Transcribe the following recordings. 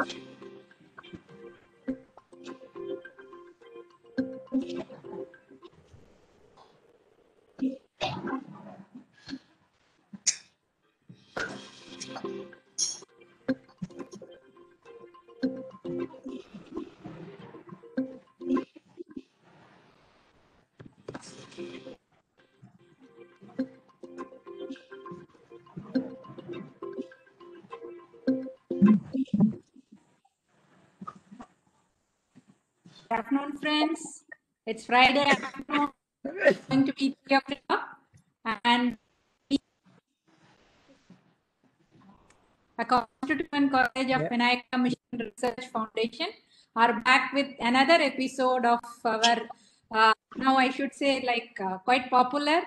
Good afternoon, friends. It's Friday afternoon. It's going to be three o'clock, and the Constituent College of Yeah. Vinayaka Mission Research Foundation are back with another episode of our uh, now I should say like uh, quite popular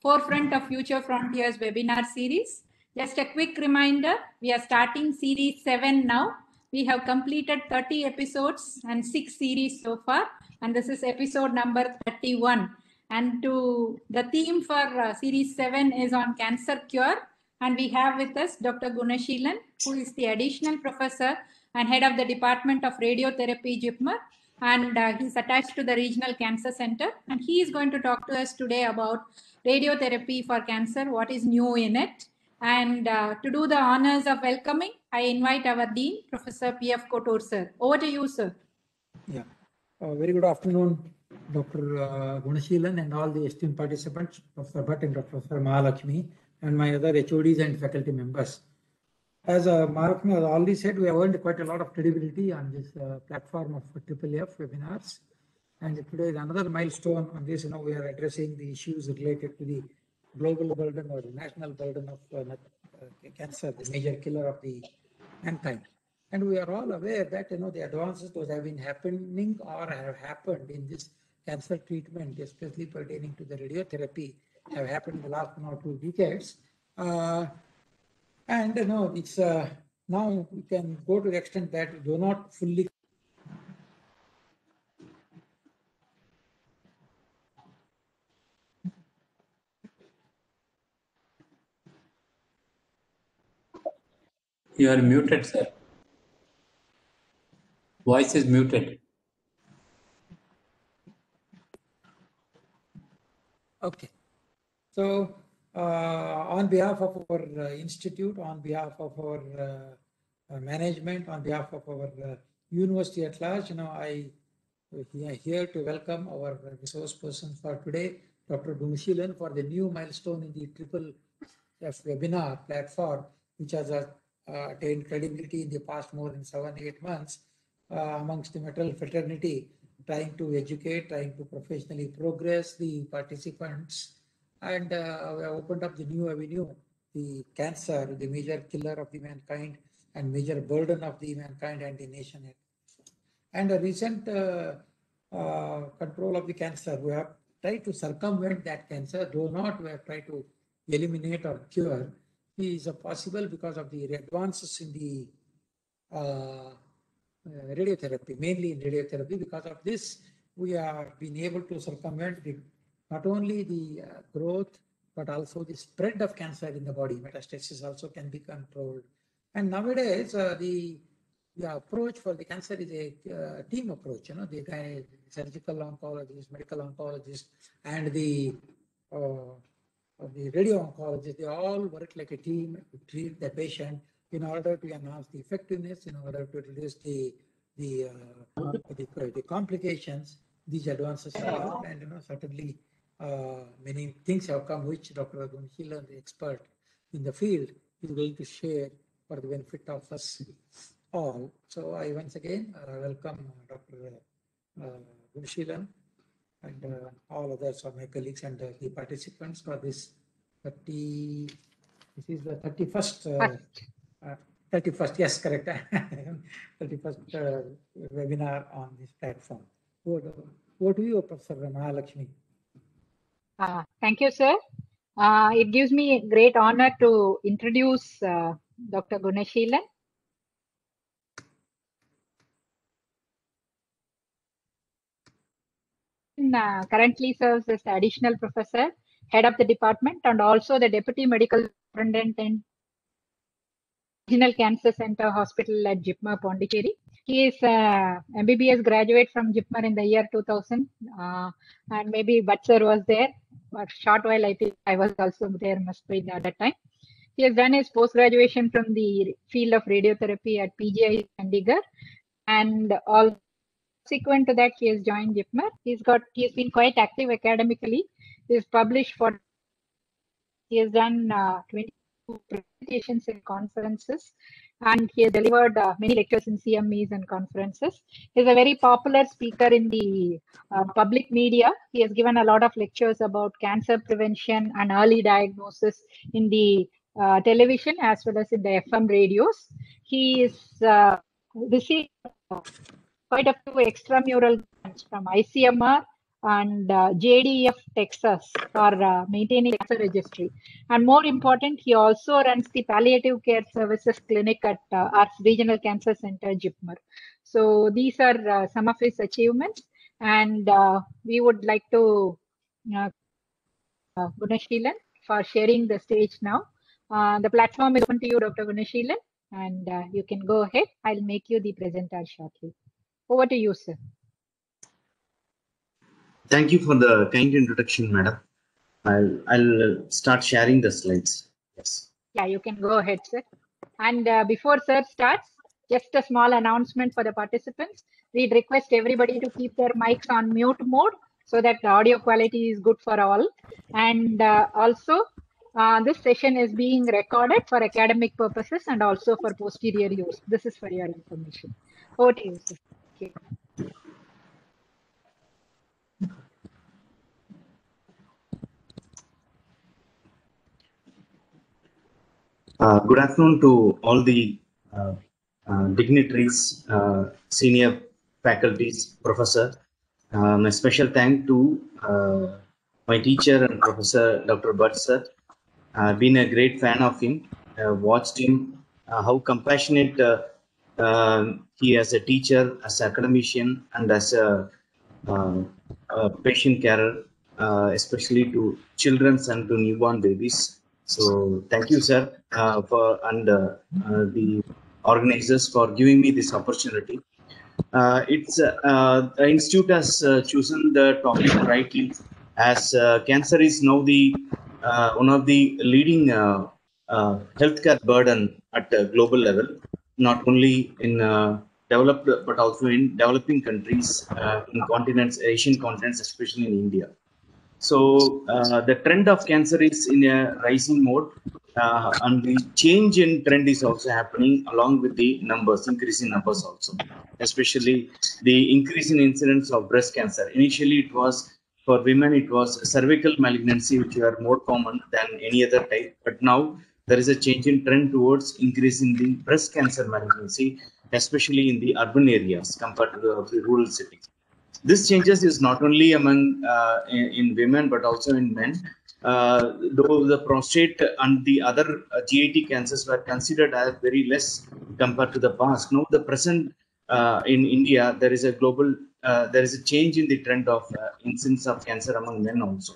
Forefront of Future Frontiers webinar series. Just a quick reminder: we are starting series seven now. We have completed 30 episodes and six series so far, and this is episode number 31. And to the theme for uh, series seven is on cancer cure, and we have with us Dr. Gunaseelan, who is the additional professor and head of the Department of Radiotherapy, JIPMER, and uh, he's attached to the Regional Cancer Center. And he is going to talk to us today about radiotherapy for cancer, what is new in it. And uh, to do the honors of welcoming, I invite our Dean, Professor P.F. Kotor, sir. Over to you, sir. Yeah. Uh, very good afternoon, Dr. Uh, Gunaseelan and all the esteemed participants, Professor Bhatt and Professor Mahalakshmi, and my other HODs and faculty members. As uh, Mahalakshmi has already said, we have earned quite a lot of credibility on this uh, platform of IIIF webinars. And today is another milestone on this. You know, we are addressing the issues related to the global burden or the national burden of uh, cancer, the major killer of the mankind. And we are all aware that you know the advances that have been happening or have happened in this cancer treatment, especially pertaining to the radiotherapy, have happened in the last one or two decades. Uh, and you know it's uh, now we can go to the extent that we do not fully You are muted, sir. Voice is muted. Okay. So, uh, on behalf of our uh, institute, on behalf of our uh, uh, management, on behalf of our uh, university at large, you know, I are here to welcome our resource person for today, Dr. Gunaseelan, for the new milestone in the triple F webinar platform, which has uh, uh, attained credibility in the past more than seven, eight months uh, amongst the metal fraternity, trying to educate, trying to professionally progress the participants. And uh, we opened up the new avenue, the cancer, the major killer of the mankind and major burden of the mankind and the nation. And a recent uh, uh, control of the cancer, we have tried to circumvent that cancer, though not we have tried to eliminate or cure, is uh, possible because of the advances in the uh, uh, radiotherapy, mainly in radiotherapy. Because of this, we have been able to circumvent the, not only the uh, growth, but also the spread of cancer in the body. Metastasis also can be controlled. And nowadays, uh, the, the approach for the cancer is a uh, team approach. You know, the surgical oncologist, medical oncologist, and the the radio oncologists, they all work like a team to treat the patient in order to enhance the effectiveness, in order to reduce the the uh, the, the complications. These advances are, and you know certainly uh, many things have come which Dr. Gunaseelan, the expert in the field, is going to share for the benefit of us all. So I once again uh, welcome Dr. Uh, Gunaseelan and uh, all others of my colleagues and uh, the participants for this 30, this is the 31st, uh, uh, 31st, yes, correct, 31st uh, webinar on this platform. Over to, over to you, Professor Mahalakshmi. Uh, thank you, sir. Uh, it gives me a great honor to introduce uh, Dr. Gunaseelan. Uh, currently serves as the additional professor, head of the department, and also the deputy medical superintendent in Regional Cancer Center Hospital at Jipmer, Pondicherry. He is a MBBS graduate from Jipmer in the year 2000, uh, and maybe Butcher was there. But short while, I think I was also there, must be at that time. He has done his post graduation from the field of radiotherapy at PGI Chandigarh, and all subsequent to that, he has joined Jipmer. He's got he's been quite active academically. He's published for he has done uh, 22 presentations in conferences and he has delivered uh, many lectures in CMEs and conferences. He's a very popular speaker in the uh, public media. He has given a lot of lectures about cancer prevention and early diagnosis in the uh, television as well as in the FM radios. He is uh, received quite a few extramural grants from ICMR and uh, JDF Texas for uh, maintaining cancer registry. And more important, he also runs the palliative care services clinic at uh, our regional cancer center, Jipmer. So these are uh, some of his achievements, and uh, we would like to uh, uh, Gunaseelan for sharing the stage now. Uh, the platform is open to you, Dr. Gunaseelan, and you can go ahead. I'll make you the presenter shortly. Over to you, sir. Thank you for the kind introduction, madam. I'll, I'll start sharing the slides. Yes. Yeah, you can go ahead, sir. And uh, before sir starts, just a small announcement for the participants. We'd request everybody to keep their mics on mute mode so that the audio quality is good for all. And uh, also, uh, this session is being recorded for academic purposes and also for posterior use. This is for your information. Over to you, sir. Okay. Uh, good afternoon to all the uh, uh, dignitaries, uh, senior faculties, professor. Um, a special thank to uh, my teacher and professor, Dr. Bhatt sir. I've been a great fan of him. Watched him, uh, how compassionate um, he as a teacher, as an academician, and as a, uh, a patient carer, uh, especially to children and to newborn babies. So thank you, sir, uh, for and uh, uh, the organizers for giving me this opportunity. It's the institute has chosen the topic rightly, as cancer is now the one of the leading healthcare burden at a global level, not only in uh, developed but also in developing countries, uh, in continents, Asian continents, especially in India. So uh, the trend of cancer is in a rising mode, uh, and the change in trend is also happening along with the numbers, increasing numbers also, especially the increase in incidence of breast cancer. Initially, it was for women, it was cervical malignancy, which were more common than any other type, but now there is a change in trend towards increasing the breast cancer malignancy, especially in the urban areas compared to the, rural settings this changes is not only among uh, in, in women but also in men. Uh, though the prostate and the other uh, GIT cancers were considered as very less compared to the past. Now the present uh, in india there is a global uh, there is a change in the trend of uh, incidence of cancer among men also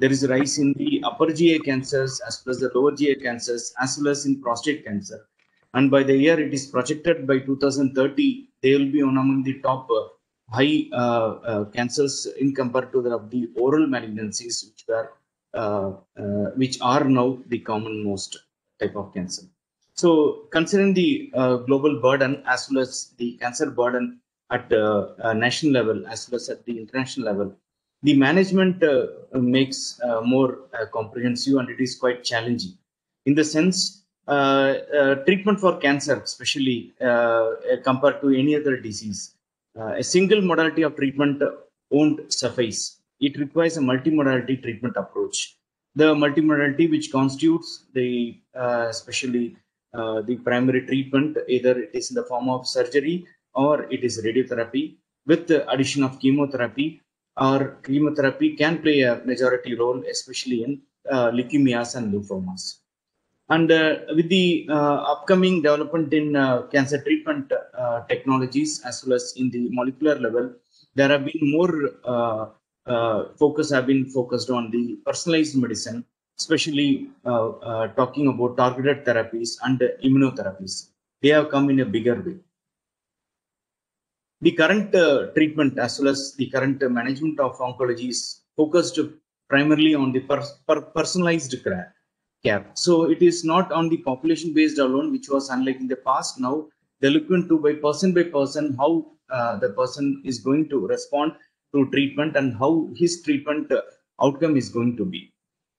there is a rise in the upper GI cancers as well as the lower GI cancers as well as in prostate cancer. And by the year it is projected by 2030 they will be among the top uh, high uh, uh, cancers in compared to the, the oral malignancies which were uh, uh, which are now the common most type of cancer. So considering the uh, global burden as well as the cancer burden at national level as well as at the international level the management uh, makes uh, more uh, comprehensive and it is quite challenging in the sense treatment for cancer especially compared to any other disease a single modality of treatment won't suffice. It requires a multimodality treatment approach. The multimodality which constitutes the especially uh, the primary treatment, either it is in the form of surgery or it is radiotherapy with the addition of chemotherapy or chemotherapy can play a majority role, especially in uh, leukemias and lymphomas. And uh, with the uh, upcoming development in uh, cancer treatment uh, technologies as well as in the molecular level, there have been more uh, focus have been focused on the personalized medicine especially talking about targeted therapies and immunotherapies. They have come in a bigger way. The current uh, treatment as well as the current management of oncology is focused primarily on the per per personalized care. So it is not on the population based alone, which was unlike in the past. Now looking to by person by person how uh, the person is going to respond to treatment and how his treatment uh, outcome is going to be.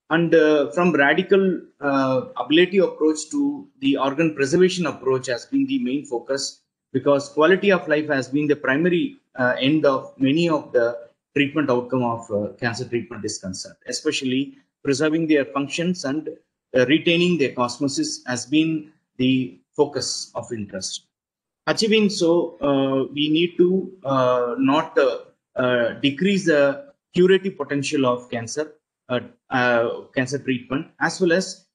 And uh, from radical uh, ability approach to the organ preservation approach has been the main focus because quality of life has been the primary uh, end of many of the treatment outcome of uh, cancer treatment is concerned, especially preserving their functions and uh, retaining their cosmesis has been the focus of interest. Achieving so, uh, we need to uh, not uh, decrease the curative potential of cancer, cancer treatment, as well as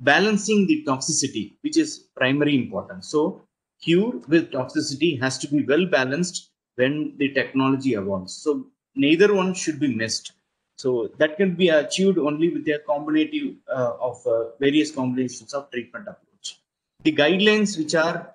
balancing the toxicity, which is primary important. So cure with toxicity has to be well balanced when the technology evolves. So neither one should be missed. So that can be achieved only with a combinative uh, of uh, various combinations of treatment approach. The guidelines which are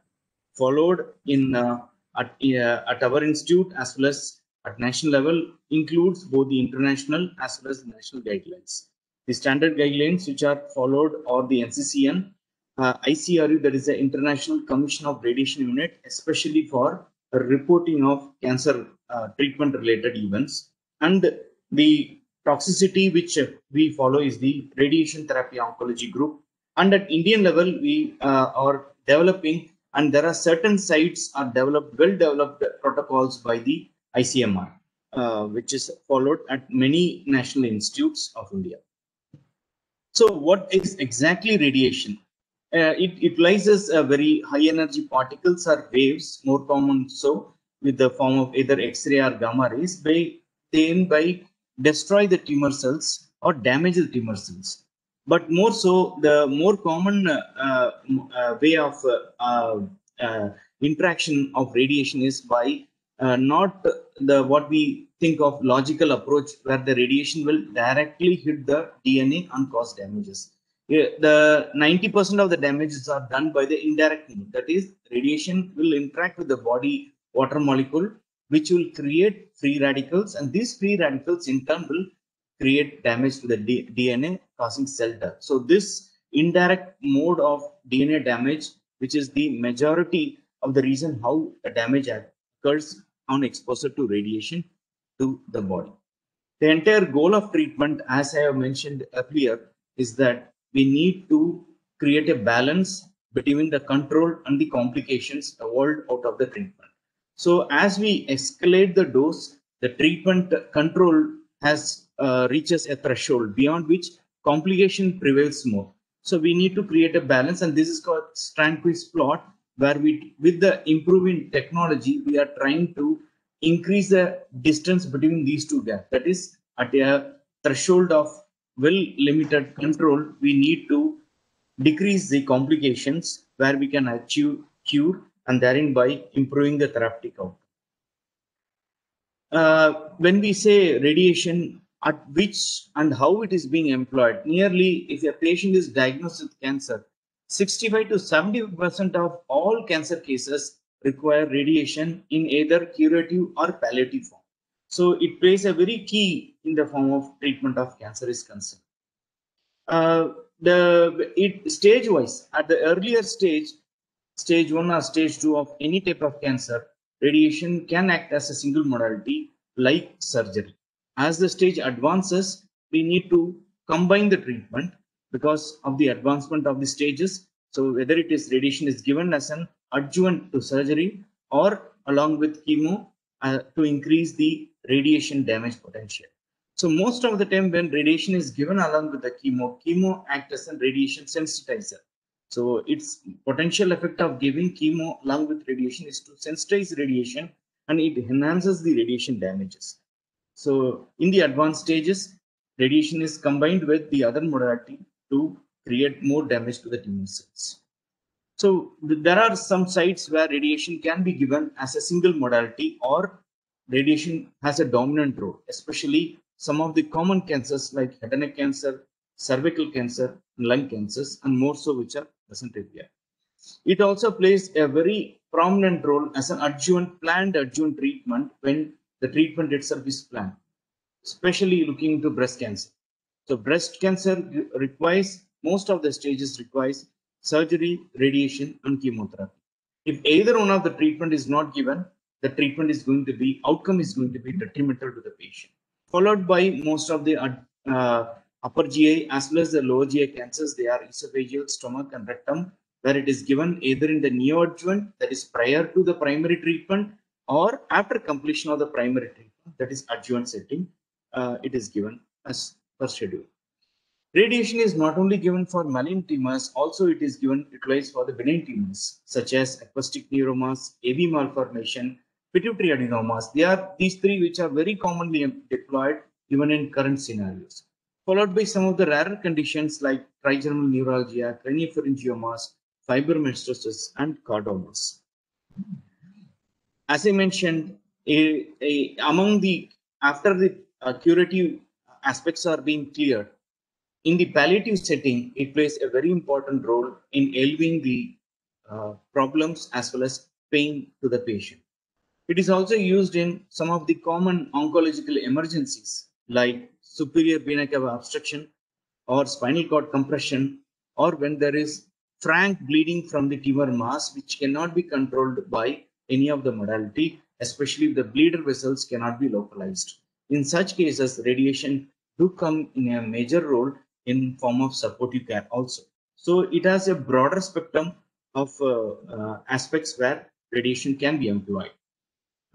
followed in uh, at, uh, at our institute as well as at national level includes both the international as well as the national guidelines. The standard guidelines which are followed are the NCCN, uh, ICRU, that is the International Commission of Radiation Unit, especially for reporting of cancer uh, treatment related events. And the toxicity which we follow is the radiation therapy oncology group. And at Indian level, we uh, are developing, and there are certain sites are developed, well developed protocols by the ICMR, uh, which is followed at many national institutes of India. So, what is exactly radiation? Uh, it utilizes very high energy particles or waves, more common so, with the form of either X-ray or gamma rays, by then by destroy the tumor cells or damage the tumor cells. But more so, the more common uh, uh, way of uh, uh, interaction of radiation is by uh, not the what we think of logical approach where the radiation will directly hit the DNA and cause damages. The 90% of the damages are done by the indirect mode. That is, radiation will interact with the body water molecule, which will create free radicals, and these free radicals in turn will create damage to the D DNA, causing cell death. So this indirect mode of DNA damage, which is the majority of the reason how the damage occurs on exposure to radiation to the body. The entire goal of treatment, as I have mentioned earlier, is that we need to create a balance between the control and the complications evolved out of the treatment. So as we escalate the dose, the treatment control has uh, reaches a threshold beyond which complication prevails more. So we need to create a balance, and this is called Strandquist plot, where we, with the improving technology, we are trying to increase the distance between these two gaps. That is, at a threshold of well limited control, we need to decrease the complications where we can achieve cure and therein by improving the therapeutic outcome. Uh, when we say radiation, at which and how it is being employed, nearly if a patient is diagnosed with cancer, 65 to 70% of all cancer cases require radiation in either curative or palliative form. So it plays a very key in the form of treatment of cancer is concerned. Uh, the it stage wise at the earlier stage, stage one or stage two of any type of cancer, radiation can act as a single modality like surgery. As the stage advances, we need to combine the treatment because of the advancement of the stages. So whether it is radiation is given as an adjuvant to surgery or along with chemo uh, to increase the radiation damage potential. So most of the time when radiation is given along with the chemo, chemo acts as a radiation sensitizer. So its potential effect of giving chemo along with radiation is to sensitize radiation and it enhances the radiation damages. So in the advanced stages, radiation is combined with the other modality to create more damage to the tumor cells. So there are some sites where radiation can be given as a single modality or radiation has a dominant role, especially some of the common cancers like head and neck cancer, cervical cancer, lung cancers, and more so which are present here. It also plays a very prominent role as an adjuvant, planned adjuvant treatment when the treatment itself is planned, especially looking into breast cancer. So breast cancer requires, most of the stages requires surgery, radiation, and chemotherapy. If either one of the treatment is not given, the treatment is going to be, outcome is going to be detrimental to the patient. Followed by most of the uh, upper GI as well as the lower GI cancers, they are esophageal, stomach, and rectum, where it is given either in the neoadjuvant, that is prior to the primary treatment, or after completion of the primary treatment, that is adjuvant setting, uh, it is given as per schedule. Radiation is not only given for malignant tumors, also it is given utilized for the benign tumors, such as acoustic neuromas, AV malformation, pituitary adenomas. They are these three which are very commonly deployed even in current scenarios. Followed by some of the rarer conditions like trigeminal neuralgia, craniopharyngiomas, fibromatosis, and chordomas. As I mentioned, a, a, among the after the uh, curative aspects are being cleared, in the palliative setting, it plays a very important role in alleviating the uh, problems as well as pain to the patient. It is also used in some of the common oncological emergencies like superior vena cava obstruction or spinal cord compression or when there is frank bleeding from the tumor mass which cannot be controlled by any of the modality, especially if the bleeder vessels cannot be localized. In such cases, radiation do come in a major role in form of supportive care also. So it has a broader spectrum of uh, uh, aspects where radiation can be employed.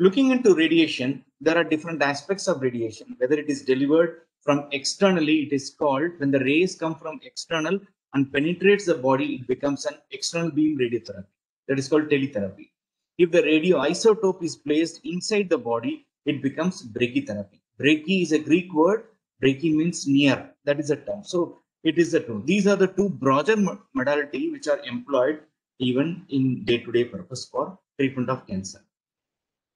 Looking into radiation, there are different aspects of radiation, whether it is delivered from externally, it is called when the rays come from external and penetrates the body, it becomes an external beam radiotherapy. That is called teletherapy. If the radioisotope is placed inside the body, it becomes brachytherapy. Brachy is a Greek word. Brachy means near. That is a term. So it is the two. These are the two broader modality which are employed even in day-to-day -day purpose for treatment of cancer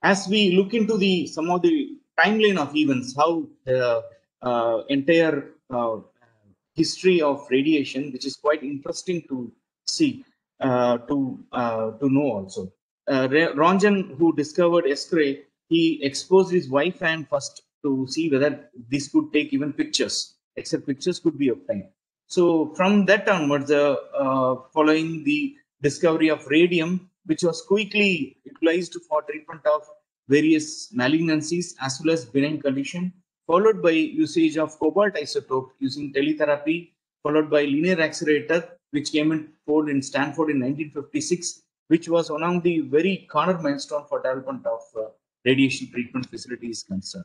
as we look into the some of the timeline of events, how the uh, entire uh, history of radiation, which is quite interesting to see, uh, to uh, to know also. Uh, who discovered X-ray, he exposed his wife and first to see whether this could take even pictures, except pictures could be obtained. So from that onwards, uh, following the discovery of radium, which was quickly utilized for treatment of various malignancies as well as benign condition, followed by usage of cobalt isotope using teletherapy, followed by linear accelerator, which came in forward in Stanford in 1956, which was one of the very corner milestone for development of uh, radiation treatment facilities concerned.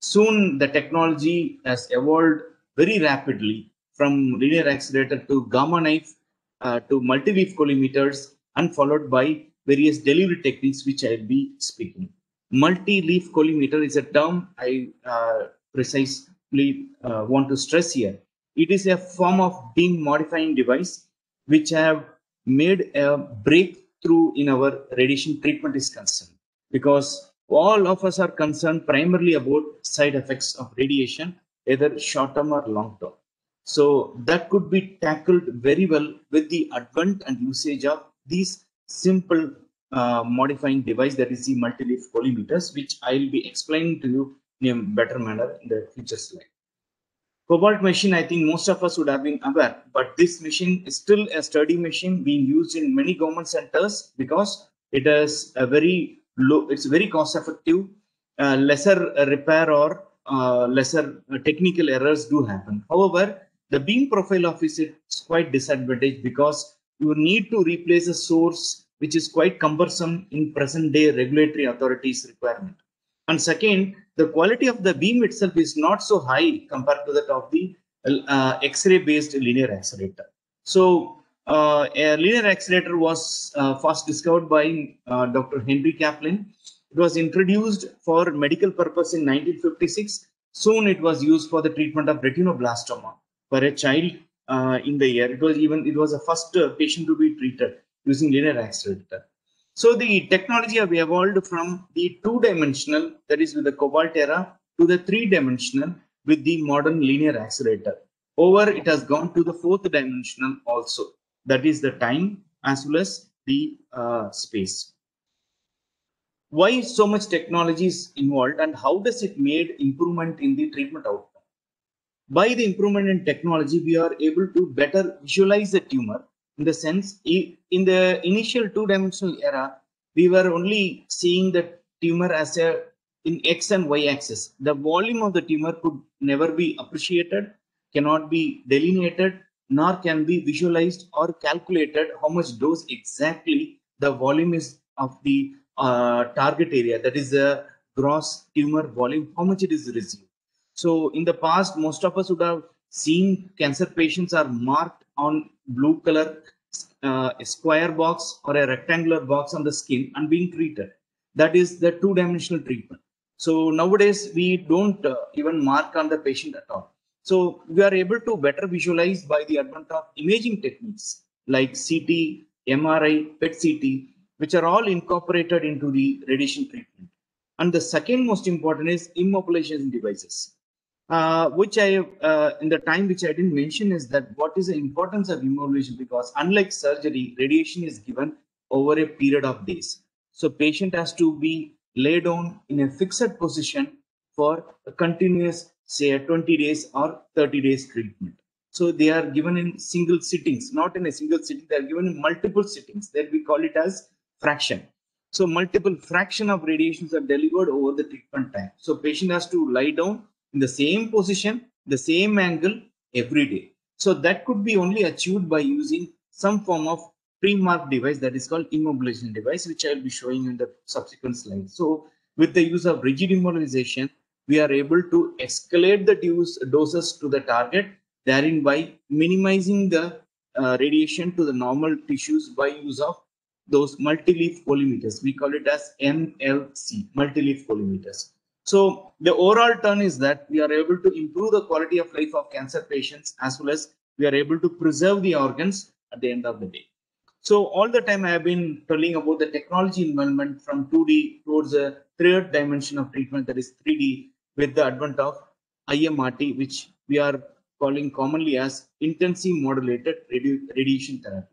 Soon the technology has evolved very rapidly from linear accelerator to gamma knife uh, to multi-leaf collimators and followed by various delivery techniques which I'll be speaking. Multi-leaf collimator is a term I uh, precisely uh, want to stress here. It is a form of beam modifying device which have made a breakthrough in our radiation treatment is concerned because all of us are concerned primarily about side effects of radiation, either short term or long term. So that could be tackled very well with the advent and usage of these simple uh, modifying device that is the multi-leaf collimators, which I'll be explaining to you in a better manner in the future slide. Cobalt machine, I think most of us would have been aware, but this machine is still a sturdy machine being used in many government centers because it is a very low, it's very cost effective, uh, lesser repair or uh, lesser technical errors do happen. However, the beam profile of it is quite disadvantaged because you need to replace a source which is quite cumbersome in present day regulatory authorities requirement. And second, the quality of the beam itself is not so high compared to that of the uh, X-ray based linear accelerator. So uh, a linear accelerator was uh, first discovered by uh, Dr. Henry Kaplan. It was introduced for medical purpose in 1956. Soon it was used for the treatment of retinoblastoma for a child uh, in the year. It was even it was the first uh, patient to be treated using linear accelerator. So the technology have evolved from the two-dimensional, that is with the cobalt era, to the three-dimensional with the modern linear accelerator. Over, it has gone to the fourth dimensional also. That is the time as well as the uh, space. Why so much technology is involved and how does it made improvement in the treatment outcome? By the improvement in technology, we are able to better visualize the tumor in the sense, in the initial two-dimensional era, we were only seeing the tumor as a in x and y axis. The volume of the tumor could never be appreciated, cannot be delineated, nor can be visualized or calculated how much dose exactly the volume is of the uh, target area, that is the gross tumor volume, how much it is received. So in the past, most of us would have seen cancer patients are marked on blue color uh, square box or a rectangular box on the skin and being treated. That is the two-dimensional treatment. So nowadays we don't uh, even mark on the patient at all. So we are able to better visualize by the advent of imaging techniques like CT, MRI, PET CT, which are all incorporated into the radiation treatment. And the second most important is immobilization devices, uh, which I, uh, in the time which I didn't mention is that what is the importance of immobilization because unlike surgery, radiation is given over a period of days. So patient has to be laid down in a fixed position for a continuous, say, 20 days or 30 days treatment. So they are given in single sittings, not in a single sitting. They are given in multiple sittings. That we call it as fraction. So multiple fraction of radiations are delivered over the treatment time. So patient has to lie down in the same position, the same angle every day. So that could be only achieved by using some form of pre-marked device that is called immobilization device, which I'll be showing in the subsequent slides. So with the use of rigid immobilization, we are able to escalate the dose, doses to the target, therein by minimizing the uh, radiation to the normal tissues by use of those multi-leaf collimators. We call it as MLC, multi-leaf collimators. So the overall turn is that we are able to improve the quality of life of cancer patients as well as we are able to preserve the organs at the end of the day. So all the time I have been telling about the technology involvement from 2D towards a third dimension of treatment that is 3D with the advent of IMRT, which we are calling commonly as intensive modulated radi radiation therapy.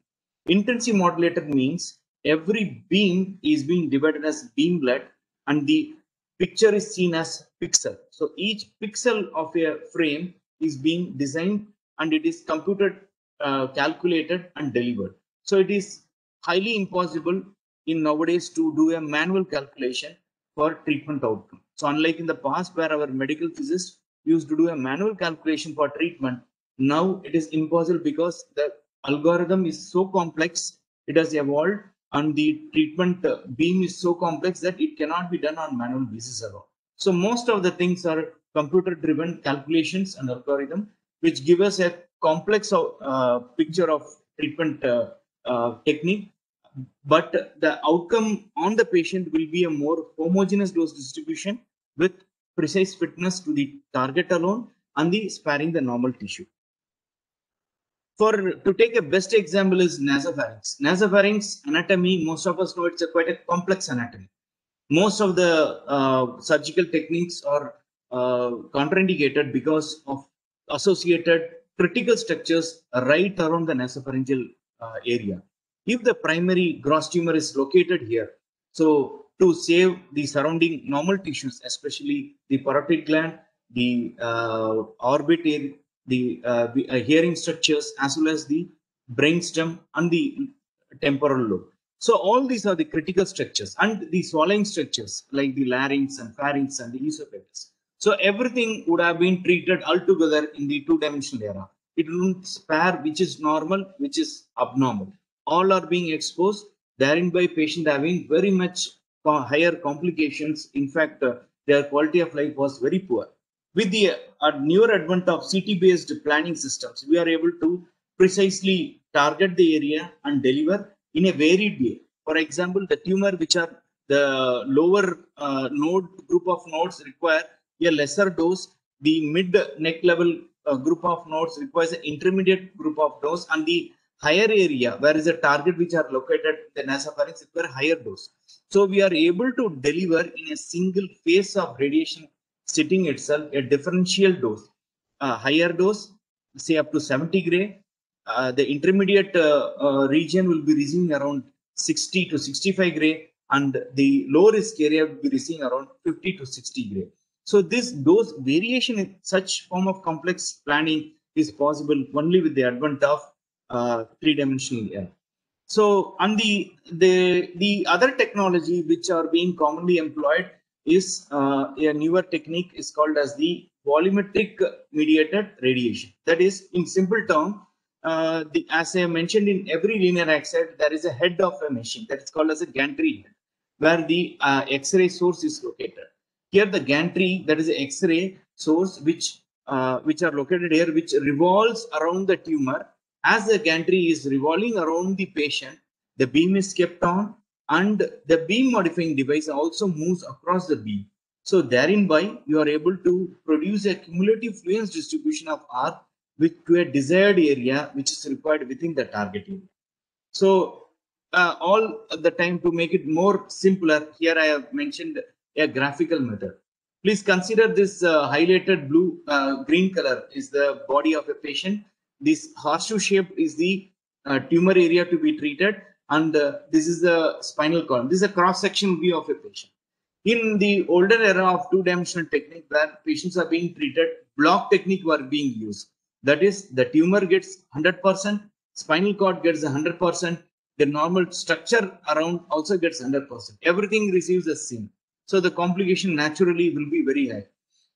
Intensive modulated means every beam is being divided as beamlet and the picture is seen as pixel. So each pixel of a frame is being designed and it is computed, uh, calculated and delivered. So it is highly impossible in nowadays to do a manual calculation for treatment outcome. So unlike in the past where our medical physicists used to do a manual calculation for treatment, now it is impossible because the algorithm is so complex, it has evolved and the treatment uh, beam is so complex that it cannot be done on manual basis all. So most of the things are computer driven calculations and algorithm, which give us a complex uh, picture of treatment uh, uh, technique, but the outcome on the patient will be a more homogeneous dose distribution with precise fitness to the target alone and the sparing the normal tissue. For to take a best example is nasopharynx. Nasopharynx anatomy, most of us know it's a quite a complex anatomy. Most of the uh, surgical techniques are uh, contraindicated because of associated critical structures right around the nasopharyngeal uh, area. If the primary gross tumor is located here, so to save the surrounding normal tissues, especially the parotid gland, the uh, orbit the, uh, uh, hearing structures, as well as the brainstem and the temporal lobe. So all these are the critical structures and the swallowing structures like the larynx and pharynx and the esophagus. So everything would have been treated altogether in the two-dimensional era it will spare which is normal, which is abnormal. All are being exposed, therein by patient having very much higher complications. In fact, uh, their quality of life was very poor. With the uh, newer advent of CT-based planning systems, we are able to precisely target the area and deliver in a varied way. For example, the tumor which are the lower uh, node group of nodes require a lesser dose. The mid neck level a group of nodes requires an intermediate group of nodes and the higher area where is a target which are located the nasopharynx require higher dose. So we are able to deliver in a single phase of radiation sitting itself a differential dose, a higher dose say up to 70 gray. Uh, the intermediate uh, uh, region will be receiving around 60 to 65 gray, and the low risk area will be receiving around 50 to 60 gray. So this dose variation in such form of complex planning is possible only with the advent of uh, three-dimensional air. So on the the the other technology which are being commonly employed is uh, a newer technique is called as the volumetric mediated radiation. That is, in simple term, uh, the as I mentioned in every linear oxide, there is a head of a machine that is called as a gantry head, where the uh, X-ray source is located. Here, the gantry that is X-ray source which uh, which are located here, which revolves around the tumor. As the gantry is revolving around the patient, the beam is kept on and the beam modifying device also moves across the beam. So therein by you are able to produce a cumulative fluence distribution of R with to a desired area which is required within the target area. So uh, all the time to make it more simpler, here I have mentioned a graphical method. Please consider this uh, highlighted blue uh, green color is the body of a patient. This horseshoe shape is the uh, tumor area to be treated and uh, this is the spinal column. This is a cross-section view of a patient. In the older era of two-dimensional technique where patients are being treated, block technique were being used. That is, the tumor gets 100%, spinal cord gets 100%, the normal structure around also gets 100%. Everything receives the same. So the complication naturally will be very high.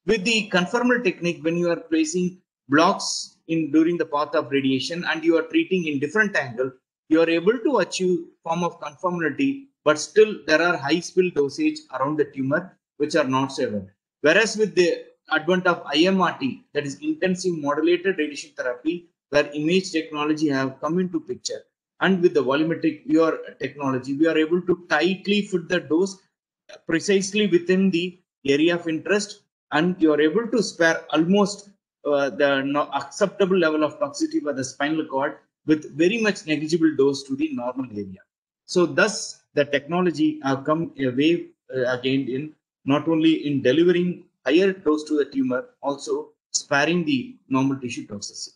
With the conformal technique, when you are placing blocks in during the path of radiation and you are treating in different angle, you are able to achieve form of conformality, but still there are high spill dosage around the tumor which are not severe. Whereas with the advent of IMRT, that is intensive modulated radiation therapy, where image technology have come into picture, and with the volumetric your technology, we are able to tightly fit the dose precisely within the area of interest, and you are able to spare almost uh, the acceptable level of toxicity for the spinal cord with very much negligible dose to the normal area. So thus the technology have come a way uh, again in not only in delivering higher dose to the tumor, also sparing the normal tissue toxicity.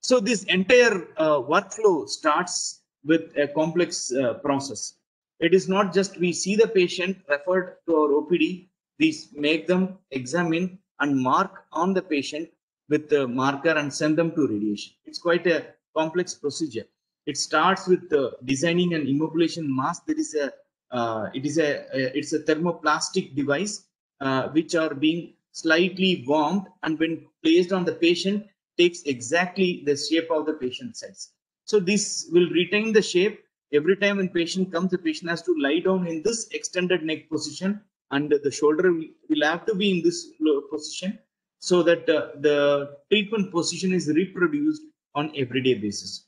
So this entire uh, workflow starts with a complex uh, process. It is not just we see the patient referred to our OPD, we make them examine and mark on the patient with the marker and send them to radiation. It's quite a complex procedure. It starts with uh, designing an immobilization mask. There is a uh, it is a, a, it's a thermoplastic device uh, which are being slightly warmed and when placed on the patient takes exactly the shape of the patient size. So this will retain the shape every time when patient comes. The patient has to lie down in this extended neck position and the shoulder will, will have to be in this position so that uh, the treatment position is reproduced on everyday basis.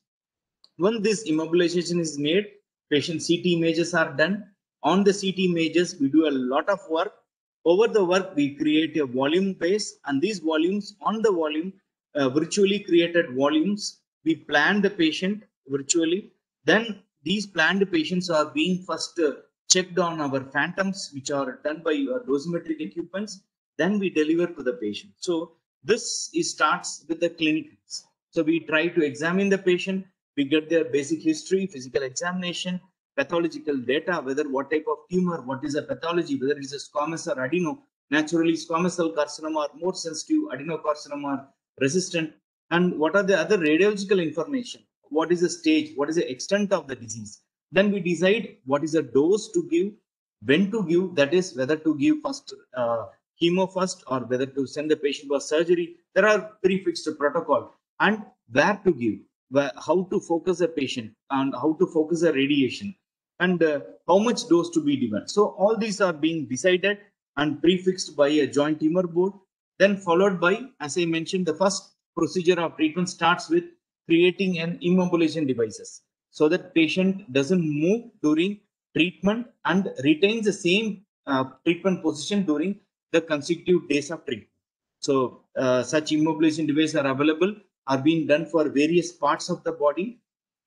When this immobilization is made, patient CT images are done. On the CT images, we do a lot of work. Over the work, we create a volume base and these volumes on the volume, uh, virtually created volumes, we plan the patient virtually. Then these planned patients are being first uh, checked on our phantoms, which are done by our dosimetric equipments. Then we deliver to the patient. So this is, starts with the clinicals. So we try to examine the patient, we get their basic history, physical examination, pathological data, whether what type of tumor, what is the pathology, whether it is a squamous or adeno. Naturally, squamous cell carcinoma are more sensitive, adenocarcinoma are resistant. And what are the other radiological information? What is the stage? What is the extent of the disease? Then we decide what is the dose to give, when to give, that is whether to give first uh, chemo first or whether to send the patient for surgery. There are prefixed protocol and where to give, where, how to focus a patient and how to focus a radiation and uh, how much dose to be given. So all these are being decided and prefixed by a joint tumor board. Then followed by, as I mentioned, the first procedure of treatment starts with creating an immobilization devices so that patient doesn't move during treatment and retains the same uh, treatment position during the consecutive days of treatment. So uh, such immobilization devices are available are being done for various parts of the body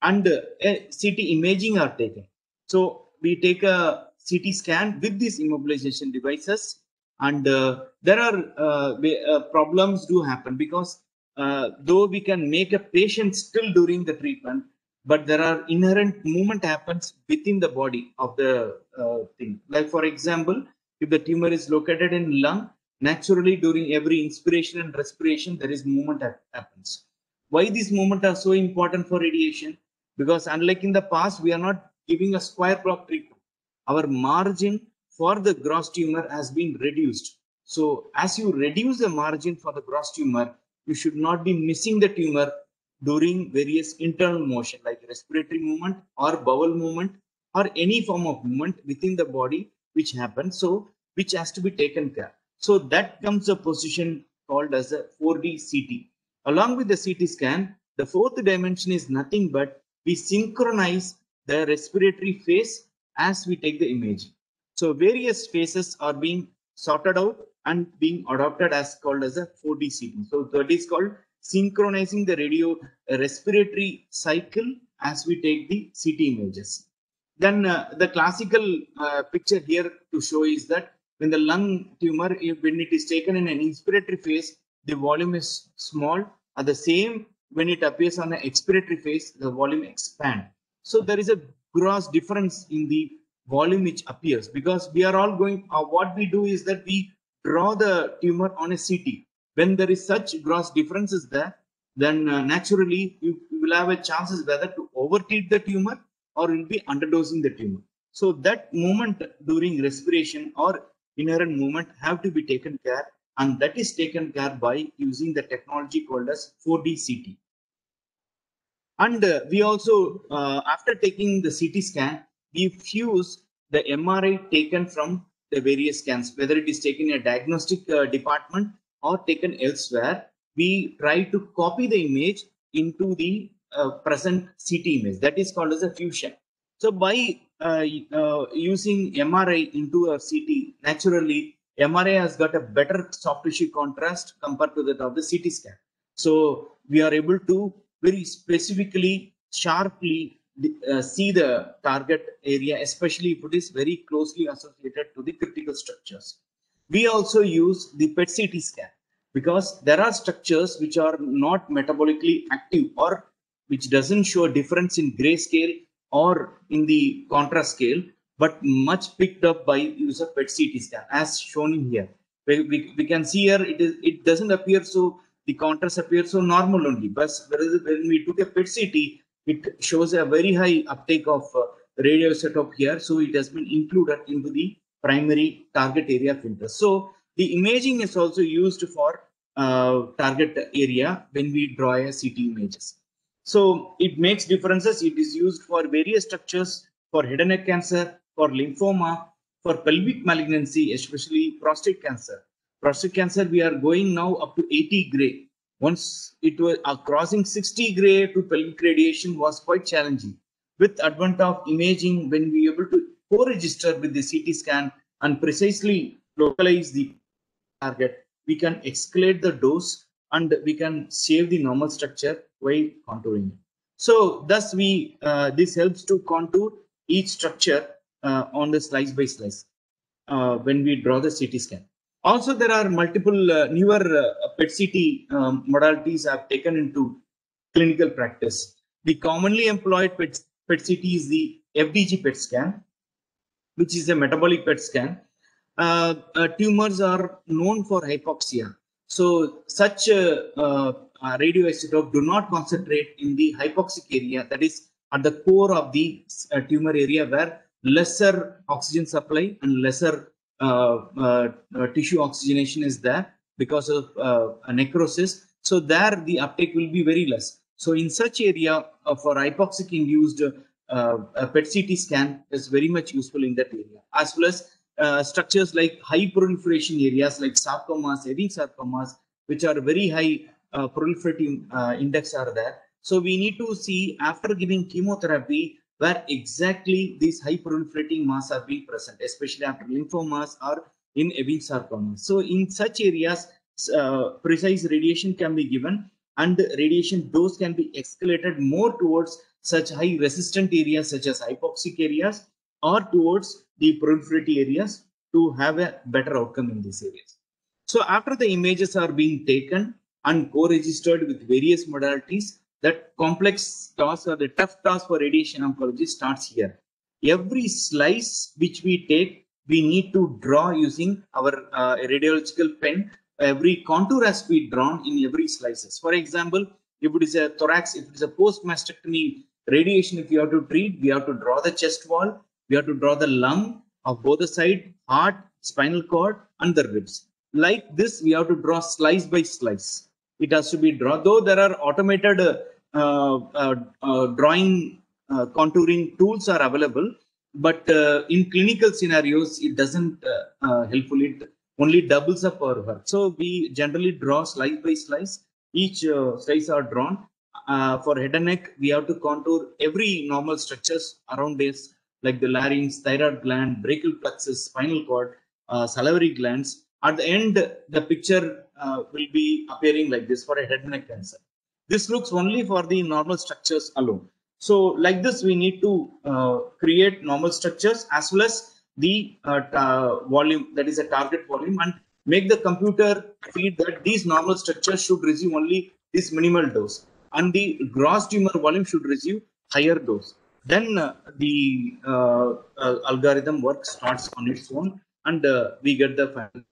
and uh, CT imaging are taken. So we take a CT scan with these immobilization devices and uh, there are uh, uh, problems do happen because uh, though we can make a patient still during the treatment, but there are inherent movement happens within the body of the uh, thing. Like for example, if the tumor is located in lung, naturally during every inspiration and respiration, there is movement that happens. Why these movement are so important for radiation? Because unlike in the past, we are not giving a square block treatment. Our margin for the gross tumor has been reduced. So as you reduce the margin for the gross tumor, you should not be missing the tumor during various internal motion like respiratory movement or bowel movement or any form of movement within the body which happens. So which has to be taken care. So that comes a position called as a 4D CT. Along with the CT scan, the fourth dimension is nothing but we synchronize the respiratory phase as we take the image. So various phases are being sorted out and being adopted as called as a 4D CT. So that is called synchronizing the radio respiratory cycle as we take the CT images. Then uh, the classical uh, picture here to show is that when the lung tumor, when it is taken in an inspiratory phase, the volume is small. At the same, when it appears on the expiratory phase, the volume expand. So there is a gross difference in the volume which appears because we are all going, uh, what we do is that we draw the tumor on a CT. When there is such gross differences there, then uh, naturally you, you will have a chances whether to overtreat the tumor or will be underdosing the tumor. So that moment during respiration or inherent movement have to be taken care and that is taken care by using the technology called as 4D CT. And uh, we also, uh, after taking the CT scan, we fuse the MRI taken from the various scans, whether it is taken in a diagnostic uh, department or taken elsewhere. We try to copy the image into the uh, present CT image. That is called as a fusion. So by uh, uh, using MRI into a CT, naturally MRI has got a better soft tissue contrast compared to that of the CT scan. So we are able to very specifically, sharply uh, see the target area, especially if it is very closely associated to the critical structures. We also use the PET CT scan because there are structures which are not metabolically active or which doesn't show a difference in grayscale or in the contrast scale, but much picked up by use of PET CT scan, as shown in here. We, we, we can see here it is it doesn't appear so the contrast appears so normal only. But when we took a PET CT, it shows a very high uptake of uh, radioisotope here. So it has been included into the primary target area of interest. So the imaging is also used for uh, target area when we draw a CT images. So it makes differences. It is used for various structures for head and neck cancer, for lymphoma, for pelvic malignancy, especially prostate cancer. Prostate cancer, we are going now up to 80 gray. Once it was uh, crossing 60 gray to pelvic radiation was quite challenging. With advent of imaging, when we able to co-register with the CT scan and precisely localize the target, we can escalate the dose and we can save the normal structure while contouring it. So thus we uh, this helps to contour each structure uh, on the slice by slice uh, when we draw the CT scan. Also, there are multiple uh, newer uh, PET CT um, modalities have taken into clinical practice. The commonly employed PET, PET CT is the FDG PET scan, which is a metabolic PET scan. Uh, tumors are known for hypoxia. So such uh, radioisotope do not concentrate in the hypoxic area, that is at the core of the uh, tumor area where lesser oxygen supply and lesser uh, uh, tissue oxygenation is there because of necrosis. So there the uptake will be very less. So in such area for hypoxic induced uh, PET CT scan is very much useful in that area, as well as uh, structures like high proliferation areas like sarcomas, Ewing sarcomas, which are very high uh, proliferating index are there. So we need to see after giving chemotherapy where exactly these high proliferating mass are being present, especially after lymphomas or in Ewing sarcoma. So in such areas, uh, precise radiation can be given and radiation dose can be escalated more towards such high resistant areas such as hypoxic areas or towards the proliferatory areas to have a better outcome in these areas. So after the images are being taken and co-registered with various modalities. That complex task or the tough task for radiation oncology starts here. Every slice which we take, we need to draw using our uh, radiological pen. Every contour has to be drawn in every slices. For example, if it is a thorax, if it is a post-mastectomy radiation, if you have to treat, we have to draw the chest wall, we have to draw the lung of both the side, heart, spinal cord, and the ribs. Like this, we have to draw slice by slice. It has to be drawn, though there are automated uh, uh, uh, drawing uh, contouring tools are available, but uh, in clinical scenarios, it doesn't uh, helpful. It only doubles up our work. So we generally draw slice by slice. Each slice are drawn. For head and neck, we have to contour every normal structures around this, like the larynx, thyroid gland, brachial plexus, spinal cord, uh, salivary glands. At the end, the picture uh, will be appearing like this for a head and neck cancer. This looks only for the normal structures alone. So like this, we need to uh, create normal structures as well as the uh, volume, that is a target volume and make the computer feed that these normal structures should receive only this minimal dose and the gross tumor volume should receive higher dose. Then uh, the uh, uh, algorithm work starts on its own and we get the final.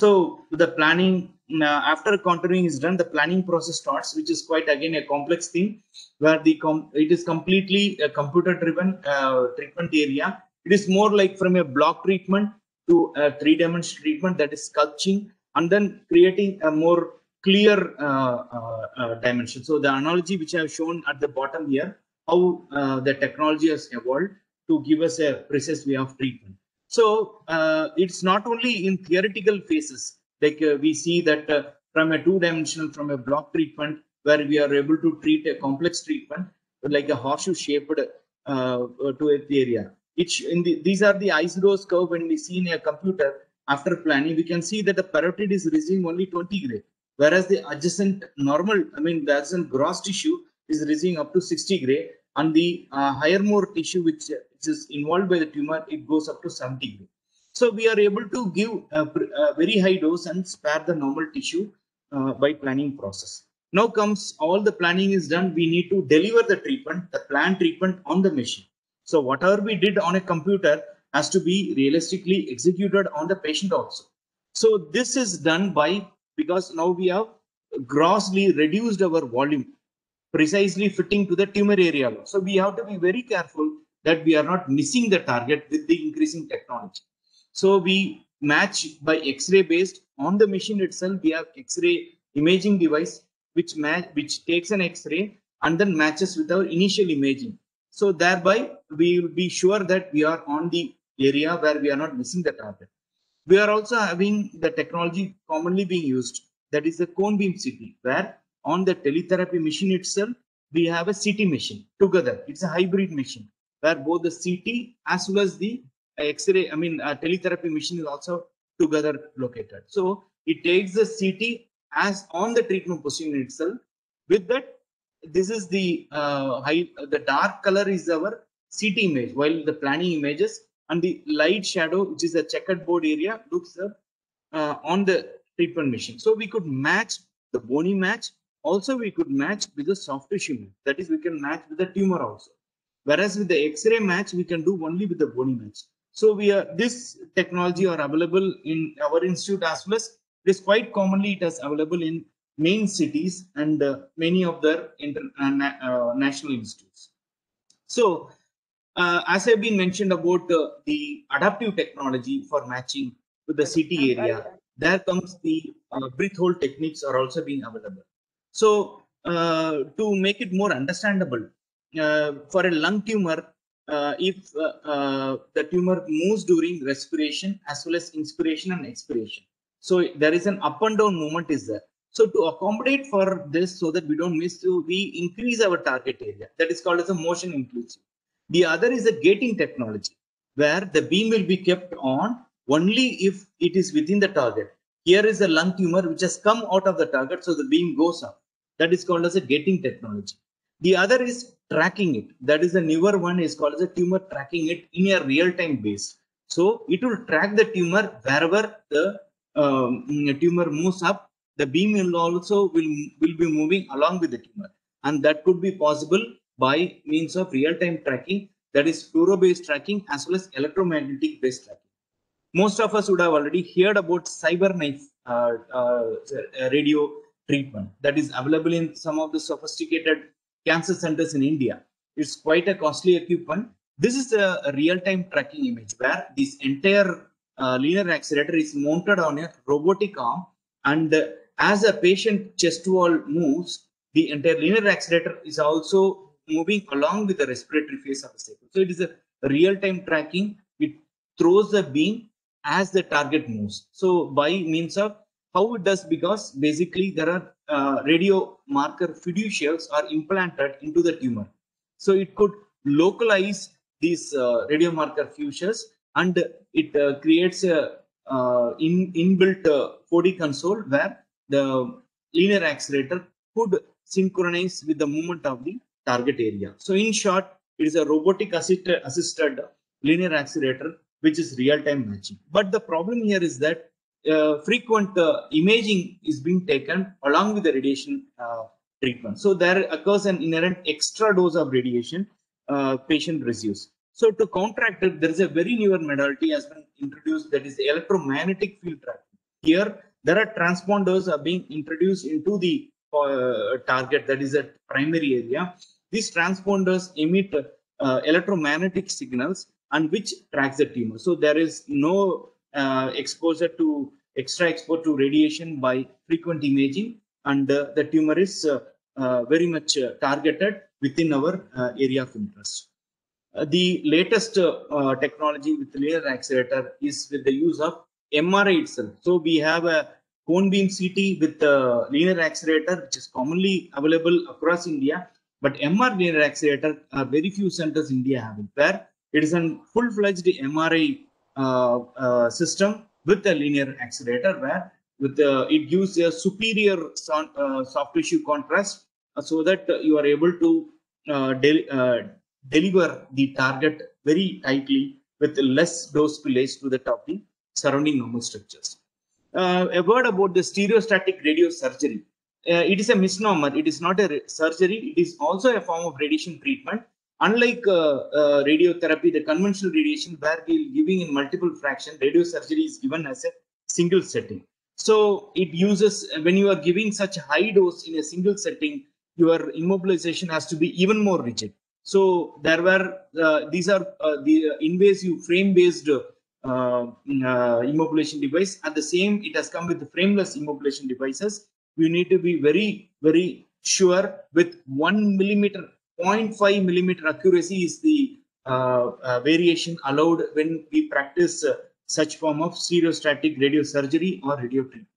So the planning uh, after contouring is done, the planning process starts, which is quite again a complex thing where the it is completely a computer driven uh, treatment area. It is more like from a block treatment to a three dimensional treatment that is sculpting and then creating a more clear uh, dimension. So the analogy which I have shown at the bottom here, how uh, the technology has evolved to give us a precise way of treatment. So uh, it's not only in theoretical phases, like uh, we see that uh, from a two-dimensional, from a block treatment, where we are able to treat a complex treatment like a horseshoe-shaped uh, to a area. In the, these are the isodose curve when we see in a computer after planning, we can see that the parotid is receiving only 20 gray, whereas the adjacent normal, I mean the adjacent gross tissue is receiving up to 60 gray, and the uh, higher more tissue which, which is involved by the tumor, it goes up to 70 gray. So we are able to give a, a very high dose and spare the normal tissue uh, by planning process. Now comes all the planning is done. We need to deliver the treatment, the planned treatment on the machine. So whatever we did on a computer has to be realistically executed on the patient also. So this is done by because now we have grossly reduced our volume, precisely fitting to the tumor area. So we have to be very careful that we are not missing the target with the increasing technology. So we match by X-ray based on the machine itself. We have X-ray imaging device which match which takes an X-ray and then matches with our initial imaging. So thereby we will be sure that we are on the area where we are not missing the target. We are also having the technology commonly being used that is the cone beam CT where on the teletherapy machine itself we have a CT machine together. It's a hybrid machine where both the CT as well as the X-ray, I mean, uh, teletherapy machine is also together located. So it takes the CT as on the treatment position itself. With that, this is the uh, high, the dark color is our CT image, while the planning images and the light shadow, which is a checkered board area, looks uh, on the treatment machine. So we could match the bony match. Also, we could match with the soft tissue match. That is, we can match with the tumor also. Whereas with the X-ray match, we can do only with the bony match. So we are this technology are available in our institute as well as it is quite commonly it is available in main cities and uh, many of the inter, uh, uh, national institutes. So uh, as I've been mentioned about the adaptive technology for matching with the CT area, there comes the uh, breath hold techniques are also being available. So uh, to make it more understandable, for a lung tumor, uh, if uh, uh, the tumor moves during respiration as well as inspiration and expiration. So there is an up and down movement is there. So to accommodate for this so that we don't miss, so we increase our target area. That is called as a motion inclusive. The other is a gating technology where the beam will be kept on only if it is within the target. Here is a lung tumor which has come out of the target, so the beam goes up. That is called as a gating technology. The other is tracking it. That is the newer one is called as a tumor tracking it in a real-time base. So it will track the tumor wherever the um, tumor moves up the beam will also will, will be moving along with the tumor. And that could be possible by means of real-time tracking, that is fluoro-based tracking as well as electromagnetic-based tracking. Most of us would have already heard about CyberKnife uh, uh, radio treatment that is available in some of the sophisticated cancer centers in India. It's quite a costly equipment. This is a, real-time tracking image where this entire uh, linear accelerator is mounted on a robotic arm and uh, as a patient chest wall moves, the entire linear accelerator is also moving along with the respiratory phase of the cycle. So it is a real-time tracking. It throws the beam as the target moves. So by means of how it does because basically there are uh, radio marker fiducials are implanted into the tumor. So it could localize these uh, radio marker fiducials and it uh, creates a uh, in, inbuilt 4D console where the linear accelerator could synchronize with the movement of the target area. So in short, it is a robotic assisted, assisted linear accelerator which is real-time matching. But the problem here is that uh, frequent uh, imaging is being taken along with the radiation uh, treatment. So there occurs an inherent extra dose of radiation patient receives. So to counteract it, there is a very newer modality has been introduced that is electromagnetic field tracking. Here, there are transponders are being introduced into the uh, target that is a primary area. These transponders emit uh, electromagnetic signals and which tracks the tumor. So there is no uh, exposure to extra exposure to radiation by frequent imaging and uh, the tumor is uh, very much targeted within our area of interest. The latest technology with linear accelerator is with the use of MRI itself. So we have a cone beam CT with the linear accelerator, which is commonly available across India. But MR linear accelerator, uh, very few centers in India have it, where it is a full-fledged MRI Uh, uh, system with a linear accelerator, where with uh, it gives a superior uh, soft tissue contrast, so that you are able to deliver the target very tightly with less dose spillage to the top the surrounding normal structures. Uh, a word about the stereostatic radiosurgery. Uh, it is a misnomer. It is not a surgery. It is also a form of radiation treatment. Unlike uh, uh radiotherapy, the conventional radiation where we are giving in multiple fraction, radiosurgery is given as a single setting. So it uses, when you are giving such high dose in a single setting, your immobilization has to be even more rigid. So there were uh, these are uh, the invasive frame-based uh, uh, immobilization device. At the same, it has come with the frameless immobilization devices. We need to be very very sure with one millimeter, 0.5 millimeter accuracy is the uh, uh, variation allowed when we practice such form of stereostatic radiosurgery or radio treatment.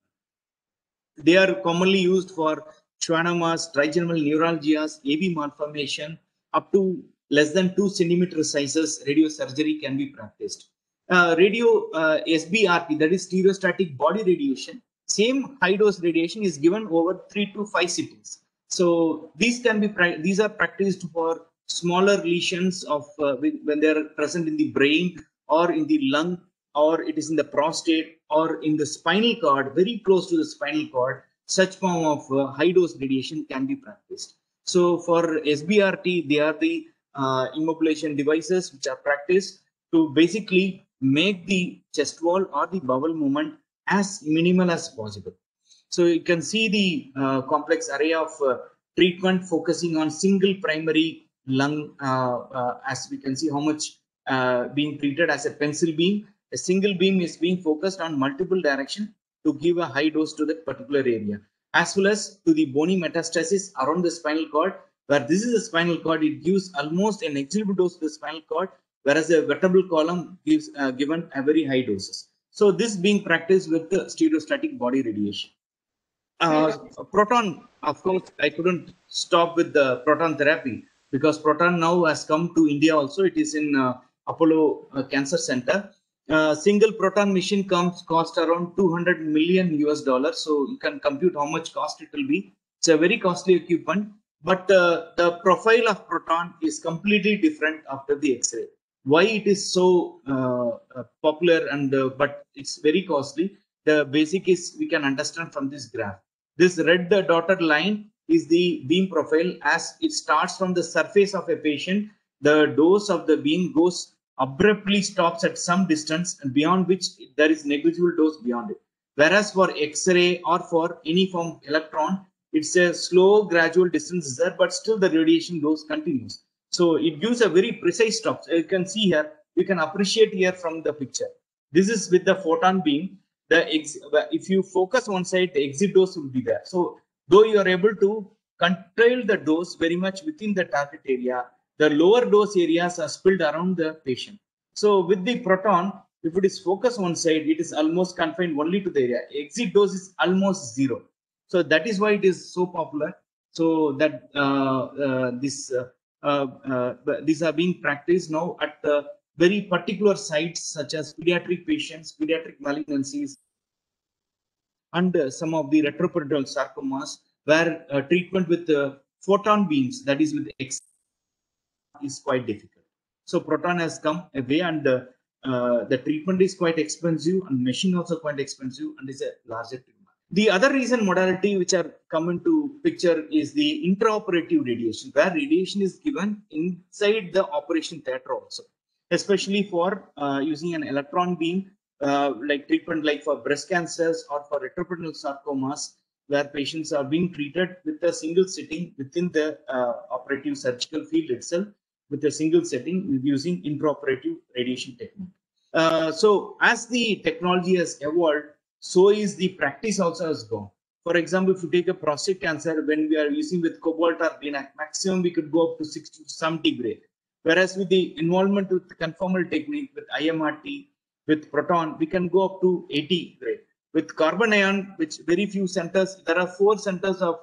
They are commonly used for schwannomas, trigeminal neuralgias, AV malformation, up to less than two centimeter sizes, radio surgery can be practiced. Uh, radio uh, SBRT, that is stereostatic body radiation, same high dose radiation is given over three to five sittings. So these can be these are practiced for smaller lesions of uh, when they are present in the brain or in the lung or it is in the prostate or in the spinal cord, very close to the spinal cord. Such form of uh, high dose radiation can be practiced. So for SBRT, they are the uh, immobilization devices which are practiced to basically make the chest wall or the bowel movement as minimal as possible. So you can see the uh, complex array of uh, treatment focusing on single primary lung, uh, uh, as we can see how much uh, being treated as a pencil beam. A single beam is being focused on multiple direction to give a high dose to that particular area as well as to the bony metastasis around the spinal cord, where this is the spinal cord, it gives almost an negligible dose to the spinal cord, whereas the vertebral column gives given a very high doses. So this being practiced with the stereostatic body radiation. Uh, proton, of course, I couldn't stop with the proton therapy because proton now has come to India also. It is in uh, Apollo uh, Cancer Center uh, single proton machine comes cost around 200 million US dollars. So you can compute how much cost it will be. It's a very costly equipment, but uh, the profile of proton is completely different after the X-ray. Why it is so uh, uh popular and but it's very costly. The basic is we can understand from this graph. This red dotted line is the beam profile as it starts from the surface of a patient. The dose of the beam goes abruptly stops at some distance and beyond which there is negligible dose beyond it. Whereas for X-ray or for any form of electron, it's a slow gradual distance there, but still the radiation dose continues. So it gives a very precise stop. You can see here, you can appreciate here from the picture. This is with the photon beam. The ex if you focus one side, the exit dose will be there. So though you are able to control the dose very much within the target area, the lower dose areas are spilled around the patient. So with the proton, if it is focused one side, it is almost confined only to the area. Exit dose is almost zero. So that is why it is so popular. So that uh, uh, this uh, uh, uh, these are being practiced now at very particular sites such as pediatric patients, pediatric malignancies, and uh, some of the retroperitoneal sarcomas, where uh, treatment with uh, photon beams, that is with X, is quite difficult. So proton has come away, and the treatment is quite expensive, and machine also quite expensive, and is a larger treatment. The other reason modality which are come into picture is the intraoperative radiation, where radiation is given inside the operation theater also, especially for uh, using an electron beam, uh, like treatment like for breast cancers or for retroperitoneal sarcomas, where patients are being treated with a single sitting within the uh, operative surgical field itself, with a single setting using intraoperative radiation technique. Uh, so as the technology has evolved, so is the practice also has gone. For example, if you take a prostate cancer, when we are using with cobalt or linac, maximum we could go up to 60 to 70 grade. Whereas with the involvement with the conformal technique, with IMRT, with proton, we can go up to 80 grade. With carbon ion, which very few centers, there are four centers of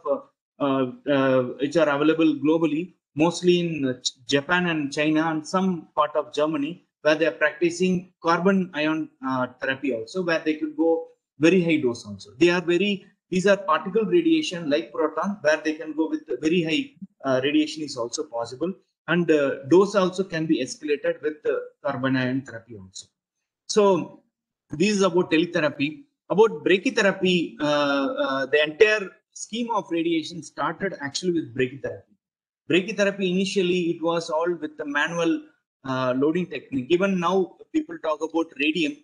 uh, uh, which are available globally, mostly in Japan and China and some part of Germany, where they are practicing carbon ion uh, therapy also, where they could go very high dose also. They are very, these are particle radiation like proton, where they can go with very high uh, radiation is also possible. And uh, dose also can be escalated with uh, carbon ion therapy also. So this is about teletherapy. About brachytherapy, uh, uh, the entire scheme of radiation started actually with brachytherapy. Brachytherapy initially it was all with the manual uh, loading technique. Even now people talk about radium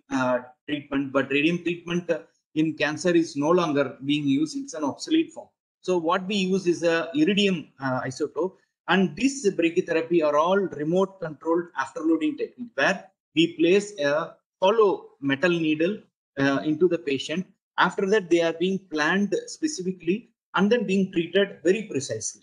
treatment, but radium treatment in cancer is no longer being used. It's an obsolete form. So what we use is a iridium uh, isotope, and this brachytherapy are all remote controlled afterloading technique where we place a hollow metal needle uh, into the patient. After that, they are being planned specifically and then being treated very precisely.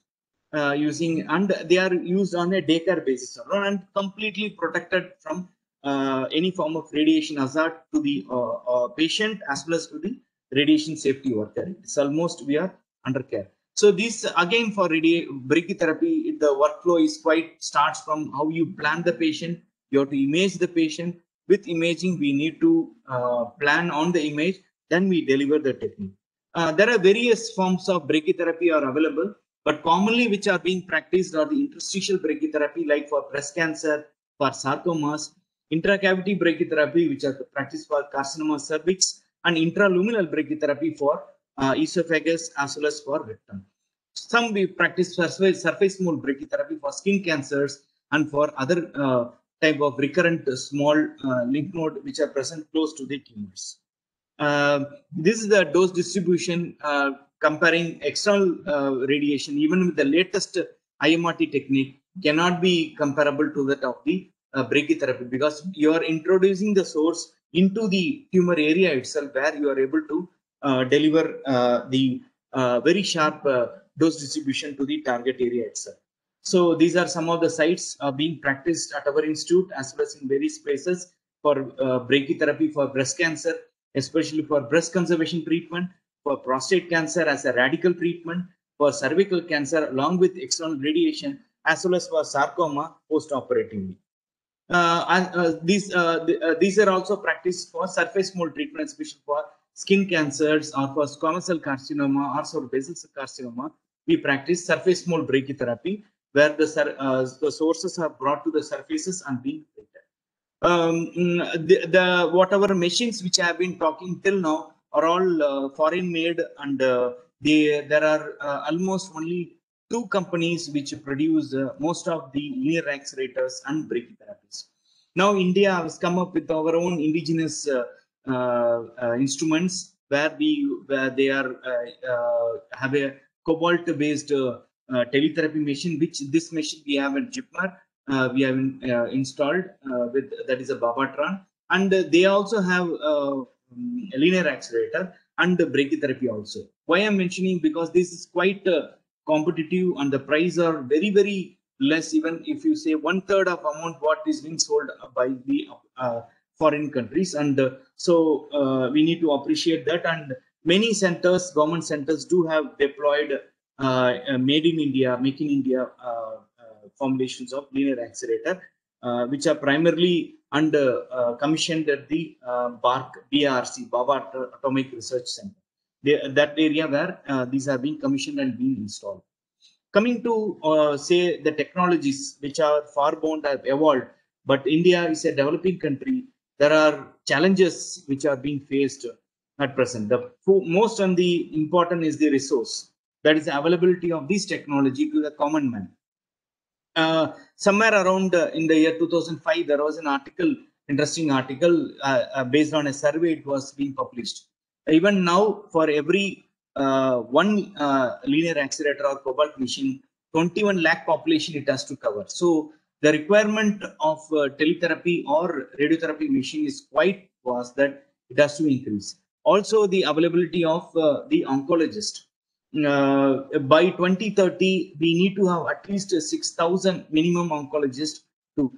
Uh, using and they are used on a daycare basis and completely protected from uh, any form of radiation hazard to the uh, uh, patient as well as to the radiation safety worker. It's almost we are under care. So this again for brachytherapy, the workflow is quite starts from how you plan the patient. You have to image the patient. With imaging, we need to uh, plan on the image. Then we deliver the technique. Uh, there are various forms of brachytherapy are available, but commonly which are being practiced are the interstitial brachytherapy, like for breast cancer, for sarcomas, intracavity brachytherapy, which are practiced for carcinoma cervix, and intraluminal brachytherapy for uh, esophagus as well as for rectum. Some we practice surface, surface mold brachytherapy for skin cancers and for other uh, type of recurrent small uh, lymph node which are present close to the tumors. Uh, this is the dose distribution uh, comparing external uh, radiation even with the latest IMRT technique cannot be comparable to that of the uh, brachytherapy because you are introducing the source into the tumor area itself where you are able to deliver uh, the uh, very sharp uh, dose distribution to the target area itself. So these are some of the sites being practiced at our institute as well as in various places for brachytherapy for breast cancer, especially for breast conservation treatment, for prostate cancer as a radical treatment, for cervical cancer along with external radiation, as well as for sarcoma post-operatively. Uh, uh, these uh, these are also practiced for surface mold treatment, especially for skin cancers or for squamous cell carcinoma or for basal cell carcinoma. We practice surface mold brachytherapy, where the the sources are brought to the surfaces and being treated. Um, mm, the, the whatever machines which I have been talking till now are all uh, foreign made and uh, they, there are uh, almost only two companies which produce uh, most of the linear accelerators and brachytherapies. Now India has come up with our own indigenous uh, uh, uh, instruments where we where they are uh, uh, have a cobalt based uh, uh, teletherapy machine which this machine we have at JIPMER uh, we have in, uh, installed uh, with that is a Bhabhatron and uh, they also have uh, a linear accelerator and the brachytherapy also. Why I'm mentioning? Because this is quite uh, competitive and the price are very very less. Even if you say one third of amount what is being sold by the uh, foreign countries. And uh, so uh, we need to appreciate that. And many centers government centers do have deployed uh, made in india make in india formulations of linear accelerator which are primarily under uh, commissioned at the uh, barc brc Bhabha atomic research center. That area where these are being commissioned and being installed. Coming to say the technologies which are far bound have evolved but india is a developing country there are challenges which are being faced at present. The most and the important is the resource. That is the availability of this technology to the common man. Uh, somewhere around uh, in the year 2005 there was an article interesting article uh, uh, based on a survey it was being published. Even now for every uh, one uh, linear accelerator or cobalt machine 21 lakh population it has to cover. So the requirement of uh, teletherapy or radiotherapy machine is quite vast that it has to increase. Also the availability of uh, the oncologist. Uh, by 2030 we need to have at least 6000 minimum oncologists to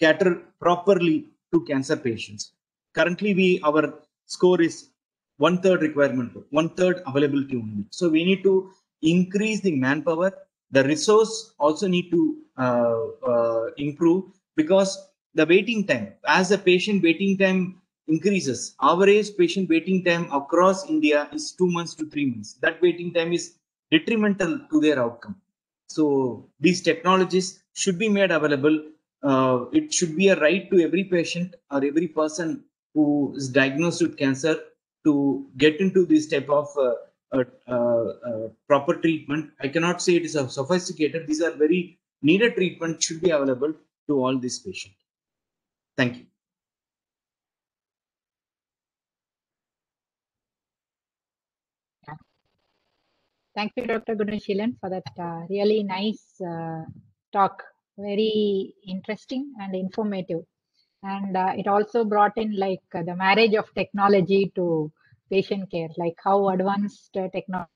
cater properly to cancer patients. Currently we our score is one third requirement one third availability only. So we need to increase the manpower the resource also need to uh, uh, improve because the waiting time as the patient waiting time increases average patient waiting time across india is 2 months to 3 months. That waiting time is detrimental to their outcome. So these technologies should be made available. Uh, it should be a right to every patient or every person who is diagnosed with cancer to get into this type of uh, uh, uh, proper treatment. I cannot say it is a sophisticated. These are very needed treatment should be available to all these patients. Thank you. Thank you, Dr. Gunaseelan, for that uh, really nice uh, talk. Very interesting and informative. And uh, it also brought in like the marriage of technology to patient care, like how advanced uh, technology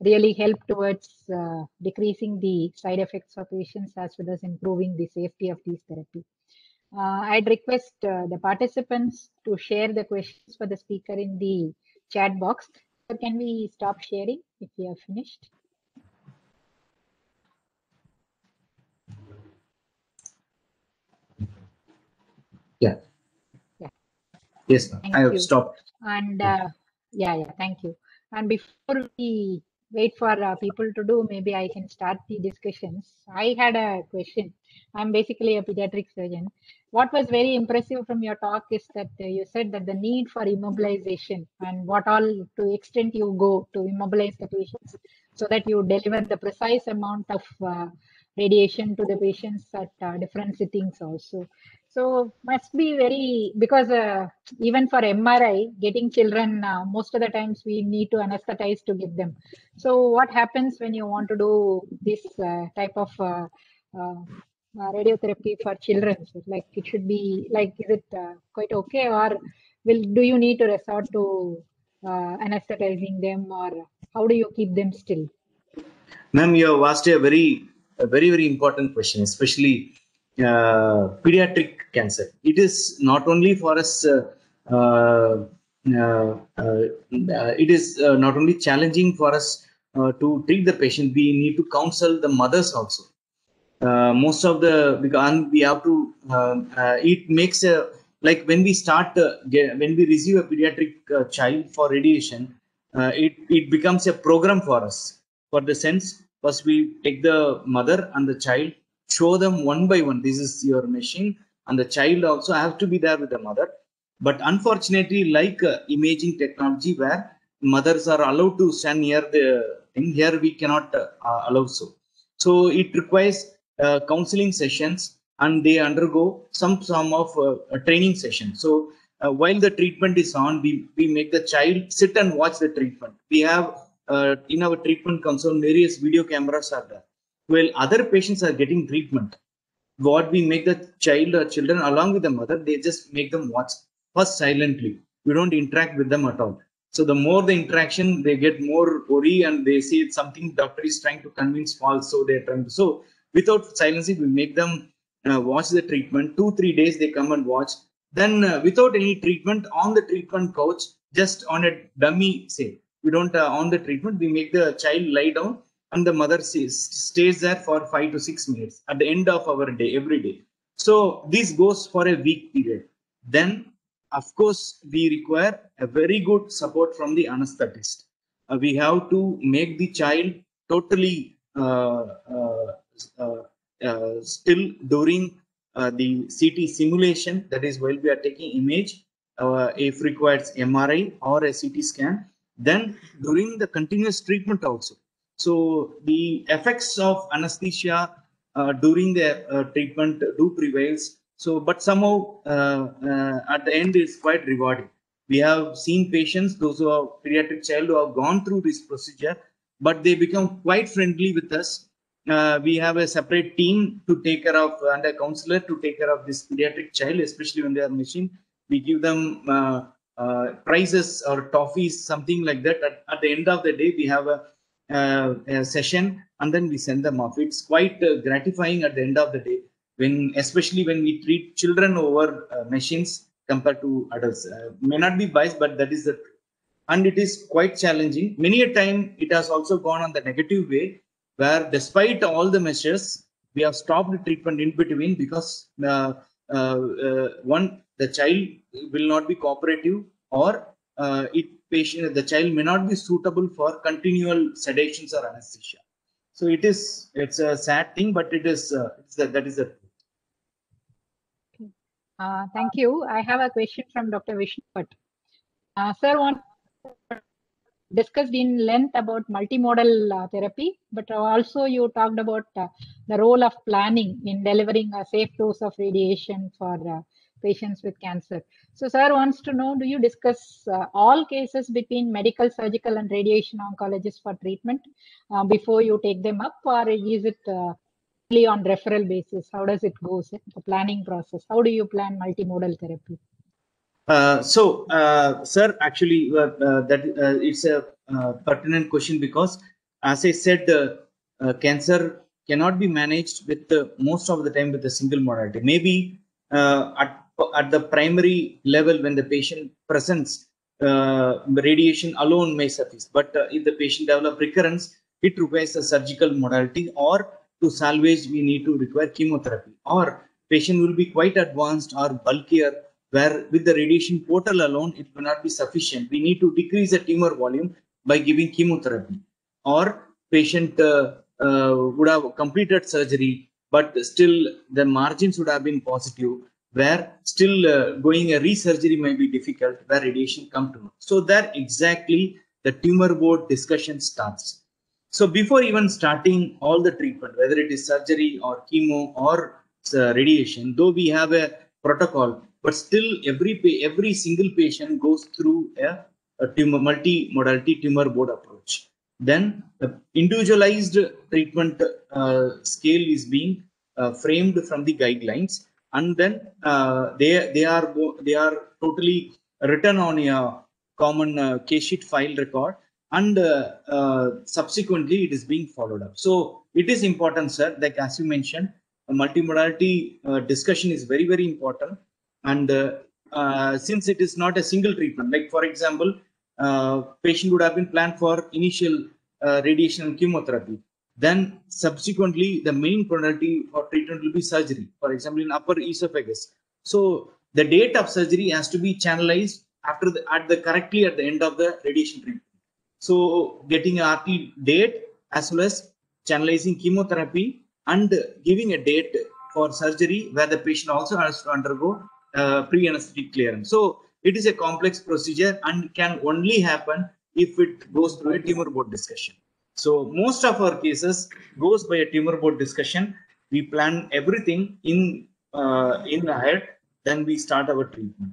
really help towards uh, decreasing the side effects for patients as well as improving the safety of these therapy. Uh, I'd request uh, the participants to share the questions for the speaker in the chat box. Can we stop sharing if we are finished? Yeah. Yes, ma'am. I have stopped. And uh, yeah, yeah, thank you. And before we wait for uh, people to do, maybe I can start the discussions. I had a question. I'm basically a pediatric surgeon. What was very impressive from your talk is that uh, you said that the need for immobilization and what all to extent you go to immobilize the patients so that you deliver the precise amount of uh, radiation to the patients at uh, different sittings also. So must be very because uh, even for MRI, getting children uh, most of the times we need to anesthetize to give them. So what happens when you want to do this uh, type of uh, uh, radiotherapy for children? So, like it should be like is it quite okay or will do you need to resort to anesthetizing them or how do you keep them still? Ma'am, you have asked a very, a very, very important question, especially uh, pediatric cancer. It is not only for us. Uh, uh, uh, uh, it is not only challenging for us to treat the patient. We need to counsel the mothers also. Most of the because we have to. it makes a like when we start get, when we receive a pediatric child for radiation, it it becomes a program for us. For the sense, first we take the mother and the child show them one by one this is your machine and the child also have to be there with the mother but unfortunately like uh, imaging technology where mothers are allowed to stand near the thing. Here we cannot uh, allow so. So it requires uh, counseling sessions and they undergo some form of uh, training session. So uh, while the treatment is on, we, we make the child sit and watch the treatment. We have uh, in our treatment console various video cameras are there. While other patients are getting treatment, what we make the child or children along with the mother, they just make them watch first silently. We don't interact with them at all. So the more the interaction, they get more worry and they see it's something doctor is trying to convince false. So they're trying to. So without silencing, we make them uh, watch the treatment. Two three days they come and watch. Then uh, without any treatment on the treatment couch, just on a dummy say we don't uh, on the treatment. We make the child lie down and the mother stays there for five to six minutes at the end of our day every day. So this goes for a week period. Then of course, we require a very good support from the anesthetist. Uh, we have to make the child totally uh, uh, uh, uh still during uh, the CT simulation. That is, while we are taking image, if required MRI or a CT scan. Then during the continuous treatment also. So the effects of anesthesia during the treatment do prevails so, but somehow uh, uh, at the end is quite rewarding. We have seen patients, those who are pediatric child who have gone through this procedure, but they become quite friendly with us. Uh, we have a separate team to take care of and a counselor to take care of this pediatric child, especially when they are missing. We give them uh, uh, prizes or toffees, something like that. At, at, the end of the day, we have a, uh, a, session and then we send them off. It's quite gratifying at the end of the day when especially when we treat children over uh, machines compared to adults uh, may not be biased but that is the and it is quite challenging many a time it has also gone on the negative way where despite all the measures we have stopped the treatment in between because uh, uh, uh one the child will not be cooperative or uh, it patient the child may not be suitable for continual sedations or anesthesia so it is it's a sad thing but it is it's the, that is the uh, thank you. I have a question from Dr. Vishnu Uh, sir, want discussed in length about multimodal uh, therapy, but also you talked about uh, the role of planning in delivering a safe dose of radiation for uh, patients with cancer. So, sir wants to know: Do you discuss uh, all cases between medical, surgical, and radiation oncologists for treatment uh, before you take them up, or is it only on referral basis? How does it go? The planning process. How do you plan multimodal therapy? Uh, so, uh, sir, actually, uh, uh that uh, it's a uh, pertinent question because, as I said, cancer cannot be managed with most of the time with a single modality. Maybe at at the primary level, when the patient presents, radiation alone may suffice. But if the patient develops recurrence, it requires a surgical modality or to salvage, we need to require chemotherapy or patient will be quite advanced or bulkier where with the radiation portal alone, it will not be sufficient. We need to decrease the tumor volume by giving chemotherapy or patient uh, uh, would have completed surgery, but still the margins would have been positive where still uh, going a resurgery may be difficult where radiation come to. So that exactly the tumor board discussion starts. So before even starting all the treatment, whether it is surgery or chemo or uh, radiation, though we have a protocol, but still every every single patient goes through a, a tumor multi-modality tumor board approach. Then the individualized treatment uh, scale is being uh, framed from the guidelines, and then uh, they they are they are totally written on a common uh, case sheet file record and uh, uh, subsequently it is being followed up. So it is important, sir. Like as you mentioned, a multimodality uh, discussion is very very important. And since it is not a single treatment, like for example, patient would have been planned for initial radiation and chemotherapy then subsequently the main modality for treatment will be surgery for example in upper esophagus so the date of surgery has to be channelized after the at the correctly at the end of the radiation treatment so getting a RT date as well as channelizing chemotherapy and giving a date for surgery where the patient also has to undergo uh, pre-anesthetic clearance. So it is a complex procedure and can only happen if it goes through a tumor board discussion. So most of our cases goes by a tumor board discussion. We plan everything in uh, in ahead, then we start our treatment.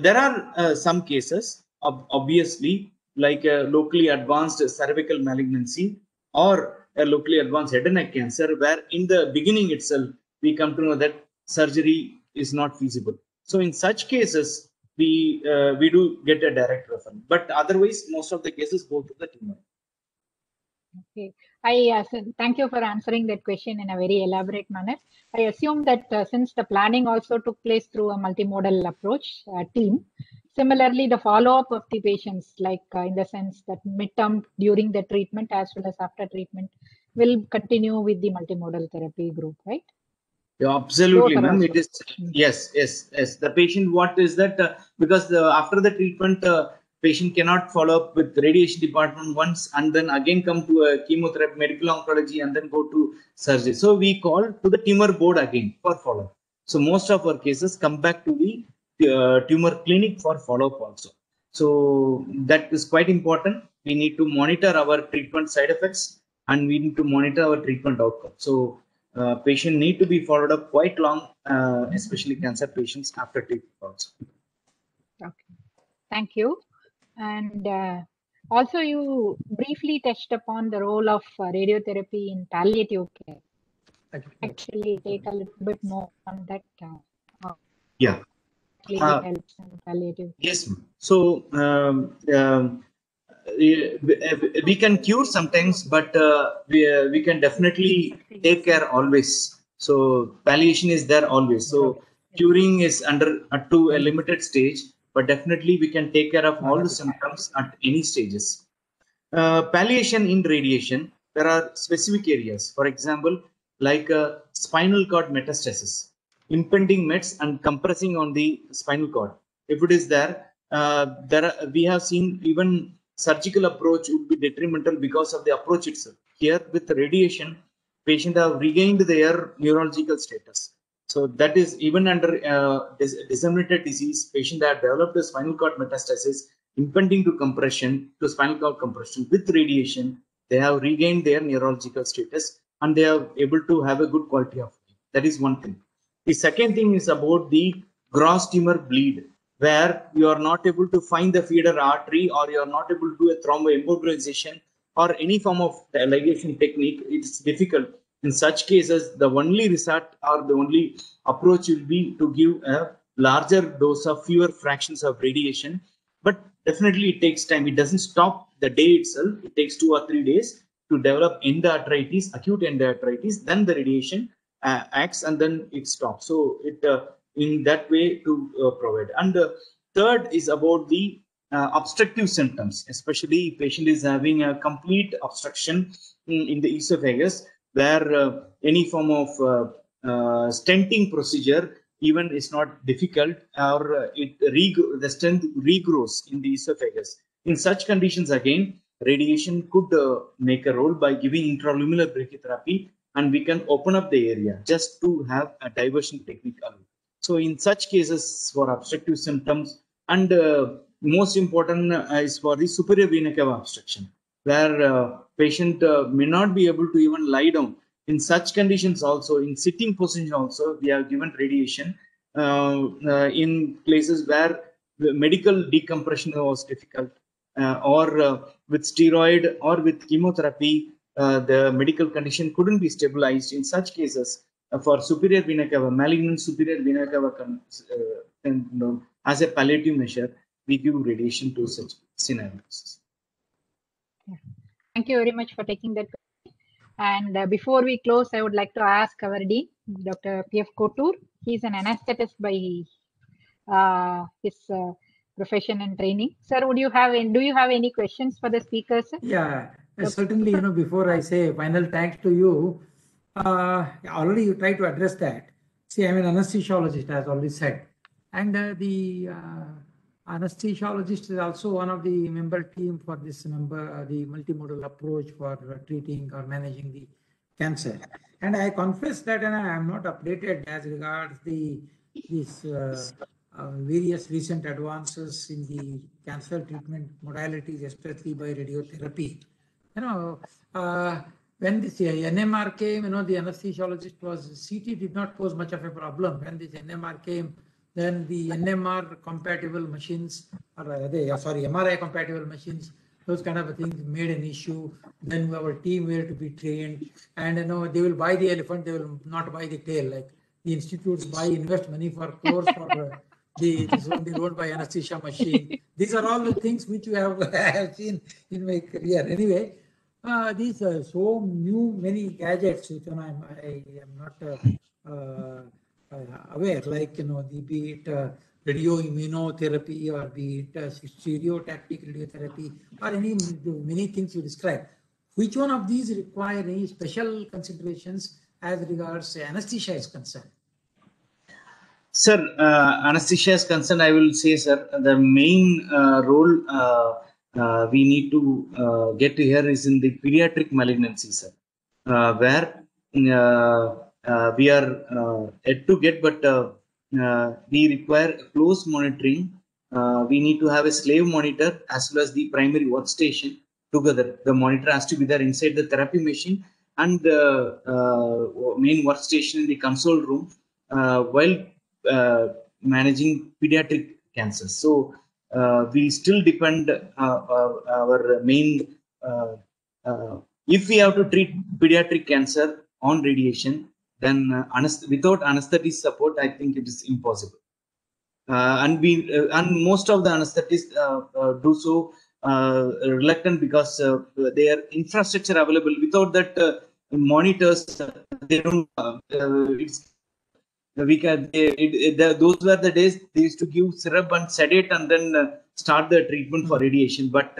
There are uh, some cases, ob- obviously, like a locally advanced cervical malignancy or a locally advanced head and neck cancer, where in the beginning itself we come to know that surgery is not feasible. So in such cases, we uh, we do get a direct referral, but otherwise, most of the cases go to the tumor. Okay. I uh, thank you for answering that question in a very elaborate manner. I assume that uh, since the planning also took place through a multimodal approach uh, team, similarly the follow-up of the patients, like uh, in the sense that midterm during the treatment as well as after treatment, will continue with the multimodal therapy group, right? Yeah, absolutely, ma'am. It is Mm. yes, yes, yes. The patient, what is that? Uh, because the, after the treatment, uh, patient cannot follow up with radiation department once and then again come to a chemotherapy, medical oncology, and then go to surgery. So we call to the tumor board again for follow up. So most of our cases come back to the uh, tumor clinic for follow up also. So that is quite important. We need to monitor our treatment side effects and we need to monitor our treatment outcome. So uh, patient need to be followed up quite long, uh, especially cancer patients after treatment also. Okay. Thank you. And uh, also, you briefly touched upon the role of uh, radiotherapy in palliative care. Actually, take a little bit more on that. Uh, Yeah. Uh, it helps palliative. Yes. So um, um, we, we can cure sometimes, but uh, we, uh, we can definitely take care always. So palliation is there always. So curing is under uh, to a limited stage, but definitely we can take care of all the symptoms at any stages. Uh, palliation in radiation, there are specific areas. For example, like uh, spinal cord metastasis, impending mets and compressing on the spinal cord. If it is there, uh, there are, we have seen even surgical approach would be detrimental because of the approach itself. Here with radiation, patient have regained their neurological status. So that is even under uh, dis- disseminated disease, patient that have developed a spinal cord metastasis, impending to compression, to spinal cord compression with radiation, they have regained their neurological status and they are able to have a good quality of life. That is one thing. The second thing is about the gross tumor bleed, where you are not able to find the feeder artery or you are not able to do a thromboembolization or any form of ligation technique. It's difficult. In such cases, the only resort or the only approach will be to give a larger dose of fewer fractions of radiation. But definitely it takes time. It doesn't stop the day itself. It takes two or three days to develop endarteritis, acute endarteritis. Then the radiation uh, acts and then it stops. So it uh, in that way to uh, provide. And the third is about the uh, obstructive symptoms, especially if patient is having a complete obstruction in, in the esophagus, where uh, any form of uh, uh, stenting procedure even is not difficult, or it reg- the stent regrows in the esophagus. In such conditions, again, radiation could uh, make a role by giving intraluminal brachytherapy, and we can open up the area just to have a diversion technique. So in such cases for obstructive symptoms and uh, most important is for the superior vena cava obstruction where uh, patient uh, may not be able to even lie down. In such conditions also, in sitting position also, we have given radiation uh, uh, in places where medical decompression was difficult uh, or uh, with steroid or with chemotherapy, the medical condition couldn't be stabilized. In such cases, for superior vena cava, malignant superior vena cava can, you know, as a palliative measure, we give radiation to such scenarios. Thank you very much for taking that. And uh, before we close, I would like to ask our dean, Dr. P.F. Kotur. He's an anesthetist by uh, his uh, profession and training. Sir, would you have any, do you have any questions for the speakers? Yeah, certainly, you know, before I say final thanks to you, uh, already you tried to address that. See, I'm an anesthesiologist, as already said. And uh, the uh, anesthesiologist is also one of the member team for this member, uh, the multimodal approach for uh, treating or managing the cancer. And I confess that and I am not updated as regards the these uh, uh, various recent advances in the cancer treatment modalities, especially by radiotherapy. You know, uh, when this uh, NMR came, you know, the anesthesiologist was CT did not pose much of a problem. When this NMR came, then the NMR compatible machines, or uh, they, uh, sorry, MRI compatible machines, those kind of things made an issue. Then our team were to be trained, and you know, they will buy the elephant, they will not buy the tail. Like the institutes buy, invest money for crores for uh, the they don't buy anesthesia machine. These are all the things which you have, have seen in my career. Anyway, uh, these are so new many gadgets which you know, I'm, I am not uh, uh, aware, like you know, the be it uh, radio immunotherapy or be it uh, stereotactic radiotherapy or any many things you describe. Which one of these require any special considerations as regards anesthesia is concerned? Sir, uh, anesthesia is concerned, I will say, sir, the main uh, role uh, uh, we need to uh, get to here is in the pediatric malignancy, sir, uh, where we are uh, yet to get, but uh, uh, we require close monitoring. Uh, we need to have a slave monitor as well as the primary workstation together. The monitor has to be there inside the therapy machine and the uh, main workstation in the console room uh, while uh, managing pediatric cancers. So uh, we still depend uh, our, our main. Uh, uh, if we have to treat pediatric cancer on radiation, then uh, without anesthetic support, I think it is impossible. Uh, and we uh, and most of the anesthetists uh, uh, do so uh, reluctant because their infrastructure available. Without that monitors, they don't. It's we can. It, it, the, those were the days they used to give syrup and sedate and then start the treatment for radiation. But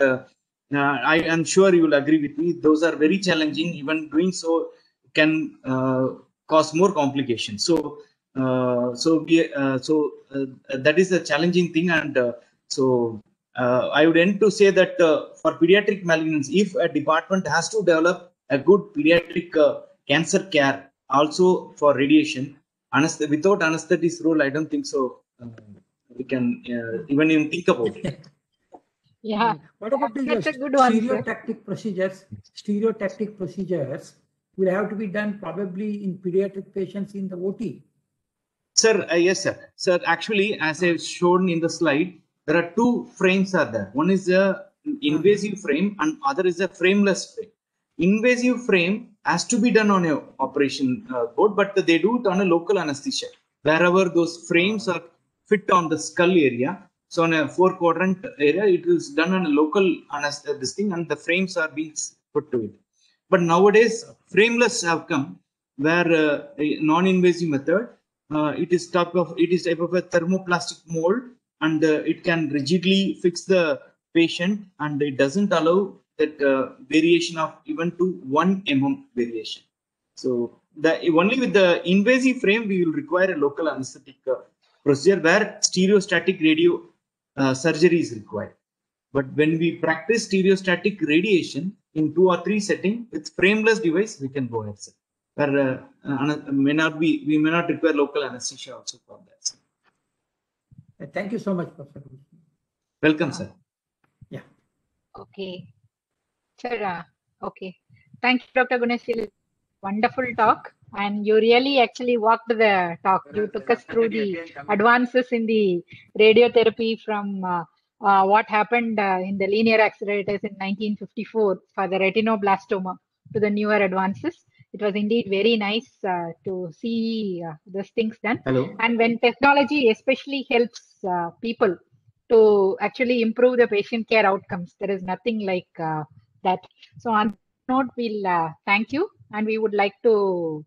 I am sure you will agree with me. Those are very challenging. Even doing so can uh, cause more complications. So, uh, so we, uh, so uh, that is a challenging thing, and uh, so uh, I would end to say that uh, for pediatric malignancy, if a department has to develop a good pediatric uh, cancer care, also for radiation, anesthet- without anesthetist role, I don't think so. Uh, we can uh, even even think about it. Yeah, What about the That's a good one, stereotactic procedures? Stereotactic procedures will have to be done probably in pediatric patients in the OT. Sir, uh, yes, sir. Sir, actually, as I've shown in the slide, there are two frames are there. One is a invasive frame and other is a frameless frame. Invasive frame has to be done on a operation uh, board, but they do it on a local anesthesia. Wherever those frames are fit on the skull area, so on a four quadrant area, it is done on a local anesthesia, thing, and the frames are being put to it. But nowadays, frameless have come where uh, a non-invasive method uh, it is type of it is type of a thermoplastic mold and uh, it can rigidly fix the patient and it doesn't allow that uh, variation of even to 1 mm variation. So the only with the invasive frame we will require a local anesthetic uh, procedure where stereostatic radio uh, surgery is required. But when we practice stereostatic radiation in two or three setting with frameless device we can go ahead sir where uh, may not be we may not require local anesthesia also for that. sir. Uh, Thank you so much, Professor. Welcome, sir. Yeah okay. Sir, uh, okay. Thank you, Dr. Gunaseelan. Wonderful talk. And you really actually walked the talk. You took us through the advances in the radiotherapy from uh, uh, what happened uh, in the linear accelerators in 1954 for the retinoblastoma to the newer advances. It was indeed very nice uh, to see uh, those things done. Hello. And when technology especially helps uh, people to actually improve the patient care outcomes, there is nothing like uh, that. So on that note, we'll uh, thank you, and we would like to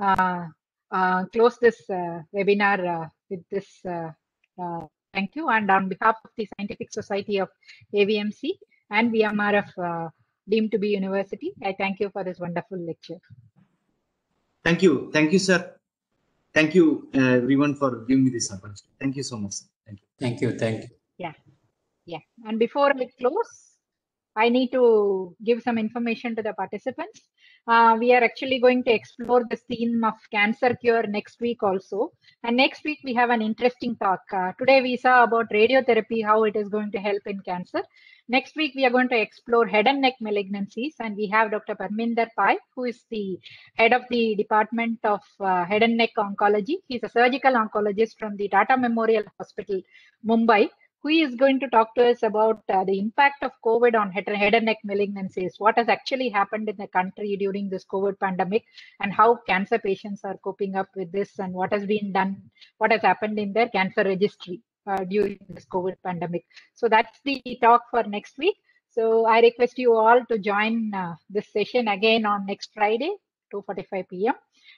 uh, uh, close this uh, webinar uh, with this. Thank you, and on behalf of the Scientific Society of AVMC and VMRF uh, deemed to be university, I thank you for this wonderful lecture. Thank you. Thank you, sir. Thank you, uh, everyone, for giving me this opportunity. Thank you so much. Sir. Thank you. Thank you. Thank you. Yeah, and before I close, I need to give some information to the participants. Uh, we are actually going to explore the theme of cancer cure next week also. And next week we have an interesting talk. Uh, today we saw about radiotherapy, how it is going to help in cancer. Next week we are going to explore head and neck malignancies, and we have Dr. Prathamesh Pai, who is the head of the Department of uh, Head and Neck Oncology. He's a surgical oncologist from the Tata Memorial Hospital, Mumbai who is going to talk to us about uh, the impact of COVID on head, head and neck malignancies, what has actually happened in the country during this COVID pandemic, and how cancer patients are coping up with this, and what has been done, what has happened in their cancer registry uh, during this COVID pandemic. So that's the talk for next week. So I request you all to join uh, this session again on next Friday, 2:45 p.m.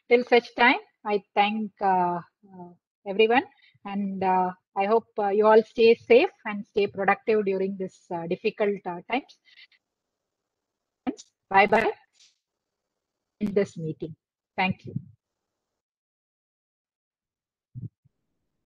Till such time, I thank uh, uh, everyone and uh, I hope uh, you all stay safe and stay productive during this uh, difficult times. Bye bye in this meeting. Thank you.